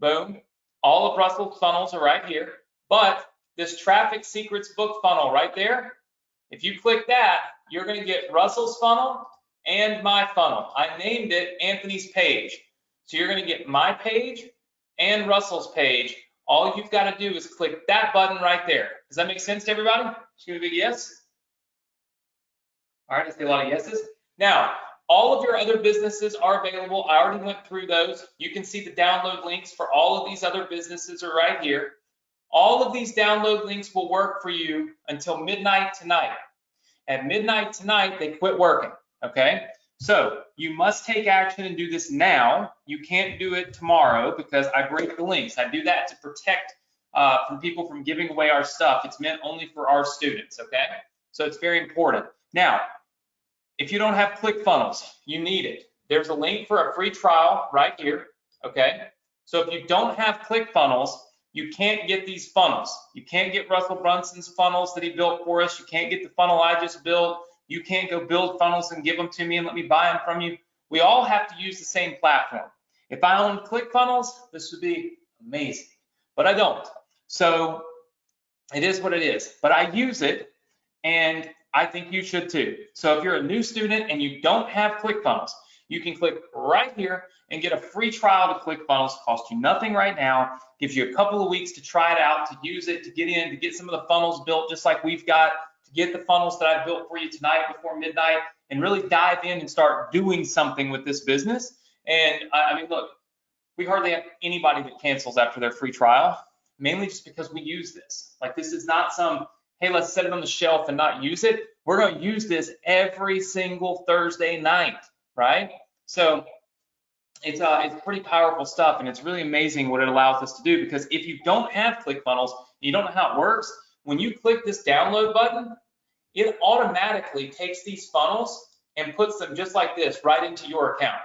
Boom. All of Russell's funnels are right here. But this traffic secrets book funnel right there, if you click that, you're going to get Russell's funnel and my funnel. I named it Anthony's page. So you're going to get my page and Russell's page. All you've got to do is click that button right there. Does that make sense to everybody? Give me a big yes. All right, I see a lot of yeses. Now, all of your other businesses are available. I already went through those. You can see the download links for all of these other businesses are right here. All of these download links will work for you until midnight tonight. At midnight tonight, they quit working, okay? So you must take action and do this now. You can't do it tomorrow because I break the links. I do that to protect uh, from people from giving away our stuff. It's meant only for our students, okay? So it's very important. Now, if you don't have ClickFunnels, you need it. There's a link for a free trial right here, okay? So if you don't have ClickFunnels, you can't get these funnels. You can't get Russell Brunson's funnels that he built for us. You can't get the funnel I just built. You can't go build funnels and give them to me and let me buy them from you. We all have to use the same platform. If I owned ClickFunnels, this would be amazing, but I don't. So it is what it is, but I use it and I think you should too. So if you're a new student and you don't have ClickFunnels, you can click right here and get a free trial to ClickFunnels. Cost you nothing right now. Gives you a couple of weeks to try it out, to use it, to get in, to get some of the funnels built, just like we've got, get the funnels that I've built for you tonight before midnight, and really dive in and start doing something with this business. And I mean, look, we hardly have anybody that cancels after their free trial, mainly just because we use this. Like this is not some, hey, let's set it on the shelf and not use it. We're going to use this every single Thursday night right? So it's uh, it's pretty powerful stuff, and it's really amazing what it allows us to do. Because if you don't have ClickFunnels, you don't know how it works. When you click this download button, it automatically takes these funnels and puts them just like this right into your account,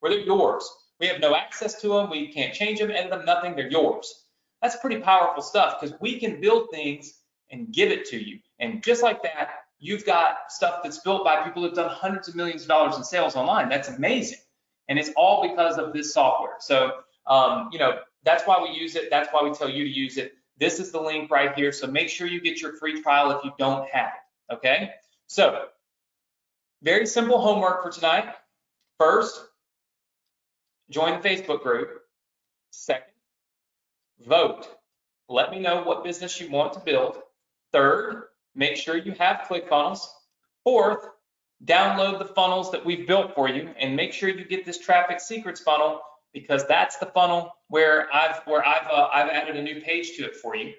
where they're yours. We have no access to them. We can't change them, edit them, nothing. They're yours. That's pretty powerful stuff because we can build things and give it to you. And just like that, you've got stuff that's built by people who've done hundreds of millions of dollars in sales online. That's amazing. And it's all because of this software. So, um, you know, that's why we use it. That's why we tell you to use it. This is the link right here. So make sure you get your free trial if you don't have it. Okay. So very simple homework for tonight. First, join the Facebook group. Second, vote. Let me know what business you want to build. Third, make sure you have ClickFunnels. Fourth, download the funnels that we've built for you and make sure you get this traffic secrets funnel because that's the funnel where I've where I've uh, I've added a new page to it for you.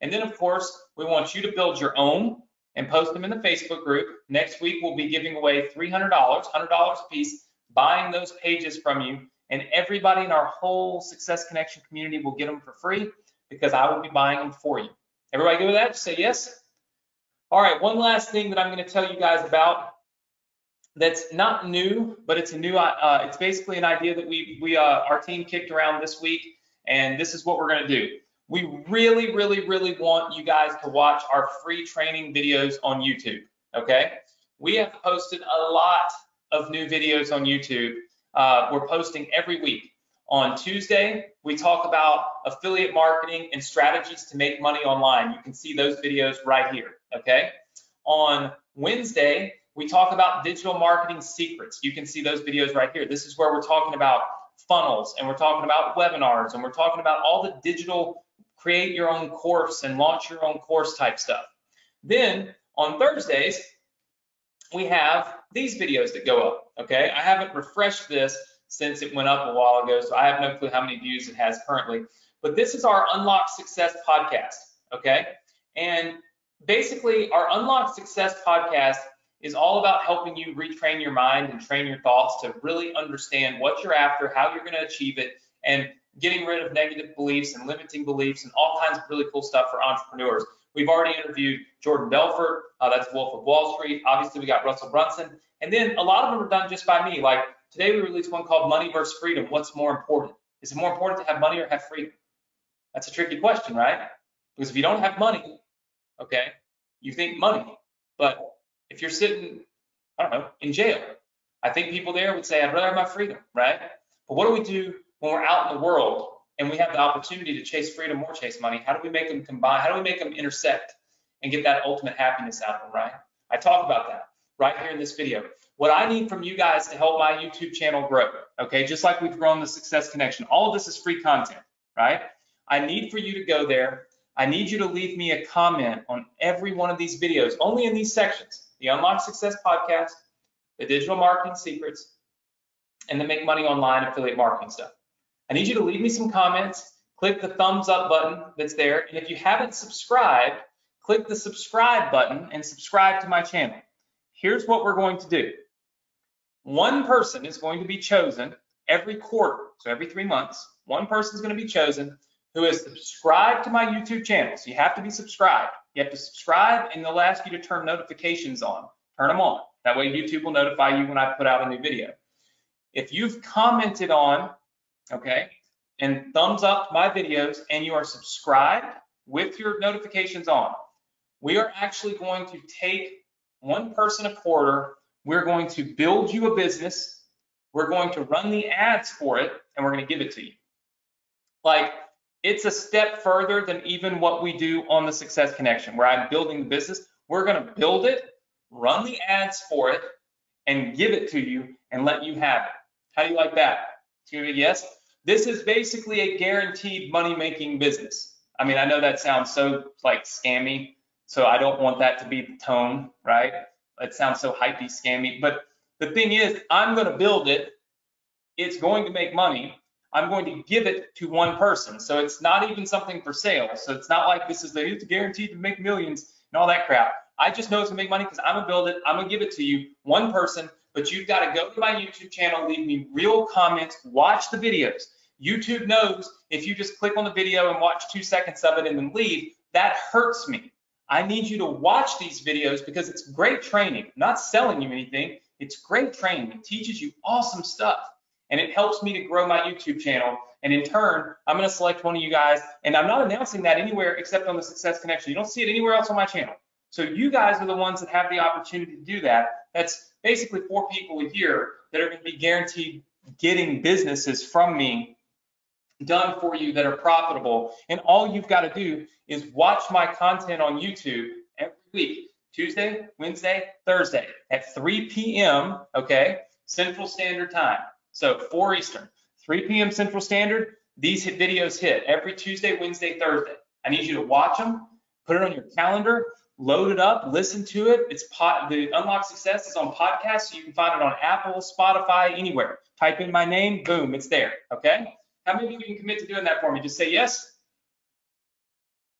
And then of course, we want you to build your own and post them in the Facebook group. Next week we'll be giving away $300, $100 a piece, buying those pages from you and everybody in our whole Success Connection community will get them for free because I will be buying them for you. Everybody good with that? Say yes. All right, one last thing that I'm going to tell you guys about that's not new, but it's a new, uh, it's basically an idea that we, we uh, our team kicked around this week, and this is what we're going to do. We really, really, really want you guys to watch our free training videos on YouTube, okay? We have posted a lot of new videos on YouTube. Uh, we're posting every week. On Tuesday, we talk about affiliate marketing and strategies to make money online. You can see those videos right here, okay? On Wednesday, we talk about digital marketing secrets. You can see those videos right here. This is where we're talking about funnels and we're talking about webinars and we're talking about all the digital create your own course and launch your own course type stuff. Then on Thursdays, we have these videos that go up, okay? I haven't refreshed this since it went up a while ago, so I have no clue how many views it has currently. But this is our Unlock Success podcast, okay? And basically, our Unlock Success podcast is all about helping you retrain your mind and train your thoughts to really understand what you're after, how you're going to achieve it, and getting rid of negative beliefs and limiting beliefs and all kinds of really cool stuff for entrepreneurs. We've already interviewed Jordan Belfort, uh, that's Wolf of Wall Street. Obviously, we got Russell Brunson. And then a lot of them are done just by me. Like today, we released one called Money versus Freedom. What's more important? Is it more important to have money or have freedom? That's a tricky question, right? Because if you don't have money, okay, you think money. But if you're sitting, I don't know, in jail, I think people there would say, I'd rather have my freedom, right? But what do we do when we're out in the world and we have the opportunity to chase freedom or chase money? How do we make them combine? How do we make them intersect and get that ultimate happiness out of them, right? I talk about that right here in this video. What I need from you guys to help my YouTube channel grow, okay, just like we've grown the Success Connection, all of this is free content, right? I need for you to go there. I need you to leave me a comment on every one of these videos, only in these sections, the Unlock Success podcast, the digital marketing secrets, and the make money online affiliate marketing stuff. I need you to leave me some comments, click the thumbs up button that's there, and if you haven't subscribed, click the subscribe button and subscribe to my channel. Here's what we're going to do. One person is going to be chosen every quarter, so every three months, one person is going to be chosen who has subscribed to my YouTube channel. So you have to be subscribed. You have to subscribe and they'll ask you to turn notifications on. Turn them on. That way YouTube will notify you when I put out a new video. If you've commented on, okay, and thumbs up my videos and you are subscribed with your notifications on, we are actually going to take one person a quarter. We're going to build you a business. We're going to run the ads for it and we're going to give it to you. Like it's a step further than even what we do on the Success Connection, where I'm building the business. We're going to build it, run the ads for it, and give it to you and let you have it. How do you like that? Yes. This is basically a guaranteed money making business. I mean, I know that sounds so like scammy, so I don't want that to be the tone, right? It sounds so hypey, scammy. But the thing is, I'm going to build it. It's going to make money. I'm going to give it to one person. So it's not even something for sale. So it's not like this is the it's guaranteed to make millions and all that crap. I just know it's gonna make money because I'm gonna build it. I'm gonna give it to you, one person. But you've got to go to my YouTube channel, leave me real comments, watch the videos. YouTube knows if you just click on the video and watch two seconds of it and then leave, that hurts me. I need you to watch these videos because it's great training. I'm not selling you anything. It's great training. It teaches you awesome stuff and it helps me to grow my YouTube channel. And in turn, I'm going to select one of you guys, and I'm not announcing that anywhere except on the Success Connection. You don't see it anywhere else on my channel. So you guys are the ones that have the opportunity to do that. That's basically four people a year that are going to be guaranteed getting businesses from me done for you that are profitable. And all you've got to do is watch my content on YouTube every week, Tuesday, Wednesday, Thursday at 3 p.m., okay, Central Standard Time. So 4 Eastern, 3 p.m. Central Standard, these videos hit every Tuesday, Wednesday, Thursday. I need you to watch them, put it on your calendar, load it up, listen to it. It's pot, the Unlock Success is on podcast, so you can find it on Apple, Spotify, anywhere. Type in my name, boom, it's there. Okay. How many of you can commit to doing that for me? Just say yes.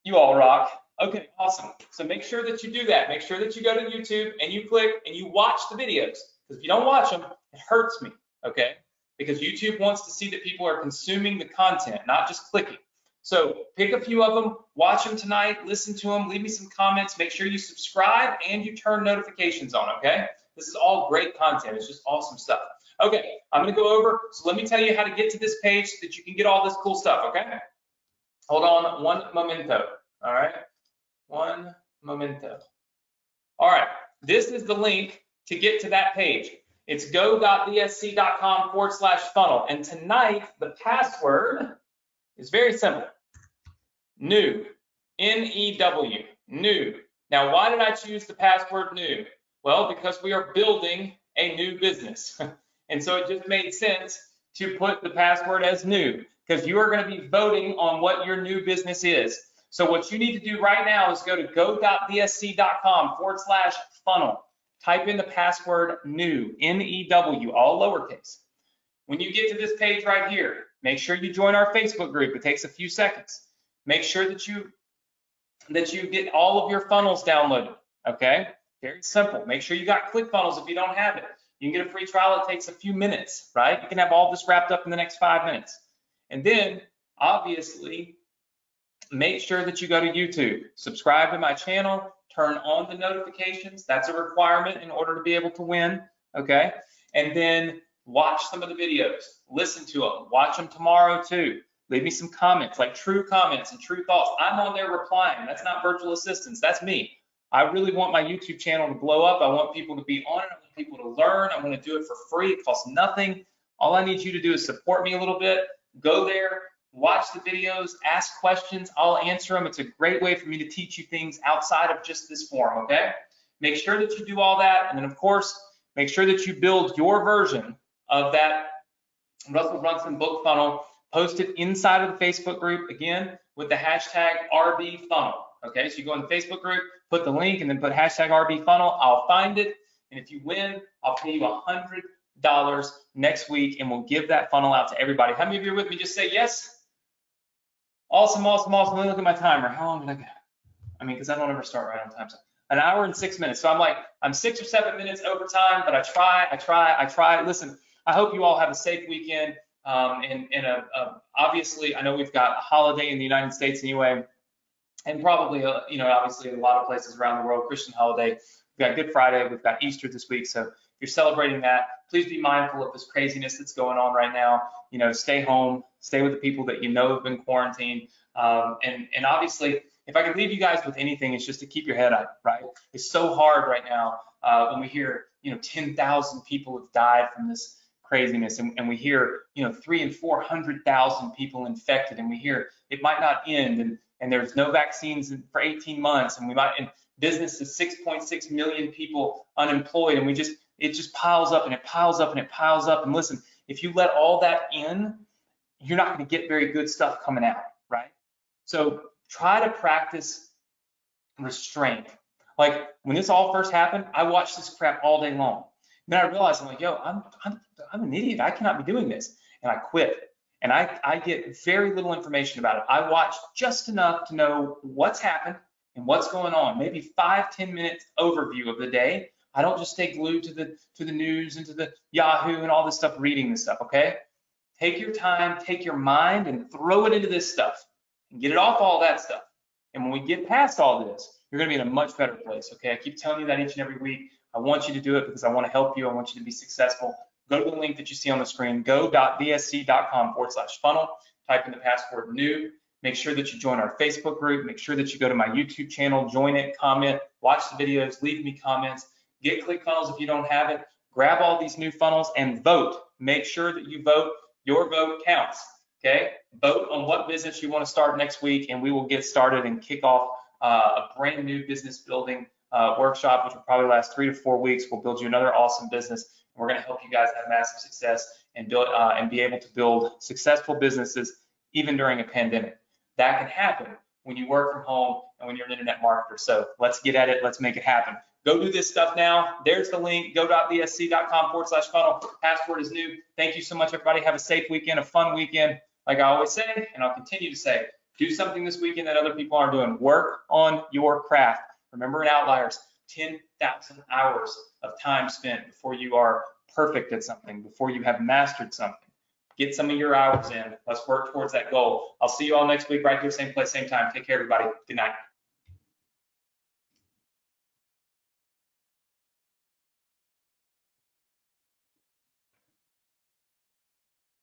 You all rock. Okay, awesome. So make sure that you do that. Make sure that you go to YouTube and you click and you watch the videos. Because if you don't watch them, it hurts me. Okay because YouTube wants to see that people are consuming the content, not just clicking. So pick a few of them, watch them tonight, listen to them, leave me some comments, make sure you subscribe and you turn notifications on, okay? This is all great content. It's just awesome stuff. Okay, I'm gonna go over, so let me tell you how to get to this page so that you can get all this cool stuff, okay? Hold on one momento, all right? One momento. All right, this is the link to get to that page. It's go.vsc.com forward slash funnel. And tonight, the password is very simple. New, N-E-W, new. Now, why did I choose the password new? Well, because we are building a new business. [LAUGHS] and so it just made sense to put the password as new because you are going to be voting on what your new business is. So what you need to do right now is go to go.vsc.com forward slash funnel. Type in the password new, N-E-W, all lowercase. When you get to this page right here, make sure you join our Facebook group. It takes a few seconds. Make sure that you that you get all of your funnels downloaded. Okay, very simple. Make sure you got ClickFunnels if you don't have it. You can get a free trial. It takes a few minutes, right? You can have all this wrapped up in the next five minutes. And then, obviously, make sure that you go to YouTube, subscribe to my channel, turn on the notifications. That's a requirement in order to be able to win. Okay, and then watch some of the videos, listen to them, watch them tomorrow too. Leave me some comments, like true comments and true thoughts. I'm on there replying. That's not virtual assistants. That's me. I really want my YouTube channel to blow up. I want people to be on it. I want people to learn. I want to do it for free. It costs nothing. All I need you to do is support me a little bit. Go there, watch the videos, ask questions. I'll answer them. It's a great way for me to teach you things outside of just this forum, okay? Make sure that you do all that. And then, of course, make sure that you build your version of that Russell Brunson book funnel post it inside of the Facebook group again with the hashtag RB funnel. Okay, so you go in the Facebook group, put the link, and then put hashtag RB funnel. I'll find it, and if you win, I'll pay you a hundred dollars next week, and we'll give that funnel out to everybody. How many of you are with me? Just say yes. Awesome, awesome, awesome. Let me look at my timer. How long did I go? I mean, because I don't ever start right on time. So an hour and six minutes. So I'm like, I'm six or seven minutes over time, but I try, I try, I try. Listen, I hope you all have a safe weekend. Um, and, a, a, obviously, I know we've got a holiday in the United States anyway, and probably, uh, you know, obviously a lot of places around the world, Christian holiday. We've got Good Friday, we've got Easter this week. So if you're celebrating that, please be mindful of this craziness that's going on right now. You know, stay home, stay with the people that you know have been quarantined. Um, and, and obviously, if I could leave you guys with anything, it's just to keep your head up, right? It's so hard right now uh, when we hear, you know, 10,000 people have died from this craziness and, and we hear you know three and four hundred thousand people infected and we hear it might not end and and there's no vaccines for 18 months and we might and business is 6.6 million people unemployed and we just it just piles up and it piles up and it piles up and listen if you let all that in you're not going to get very good stuff coming out right? So try to practice restraint. Like when this all first happened i watched this crap all day long. And then I realized I'm like, yo, I'm, I'm, I'm an idiot. I cannot be doing this. And I quit. And I, I get very little information about it. I watch just enough to know what's happened and what's going on. Maybe five, 10 minutes overview of the day. I don't just stay glued to the to the news and to the Yahoo and all this stuff, reading this stuff, okay? Take your time, take your mind and throw it into this stuff and get it off all that stuff. And when we get past all this, you're gonna be in a much better place, okay? I keep telling you that each and every week. I want you to do it because I want to help you. I want you to be successful. Go to the link that you see on the screen, go.vsc.com forward slash funnel. Type in the password new. Make sure that you join our Facebook group. Make sure that you go to my YouTube channel, join it, comment, watch the videos, leave me comments, get ClickFunnels if you don't have it. Grab all these new funnels and vote. Make sure that you vote. Your vote counts. Okay? Vote on what business you want to start next week, and we will get started and kick off uh, a brand new business building uh, workshop, which will probably last three to four weeks. We'll build you another awesome business. We're going to help you guys have massive success and build uh, and be able to build successful businesses even during a pandemic. That can happen when you work from home and when you're an internet marketer. So let's get at it. Let's make it happen. Go do this stuff now. There's the link, go.vsc.com forward slash funnel. Password is new. Thank you so much, everybody. Have a safe weekend, a fun weekend. Like I always say, and I'll continue to say, do something this weekend that other people aren't doing. Work on your craft. Remember in outliers, 10,000 hours of time spent before you are perfect at something, before you have mastered something. Get some of your hours in. Let's work towards that goal. I'll see you all next week right here, same place, same time. Take care, everybody. Good night.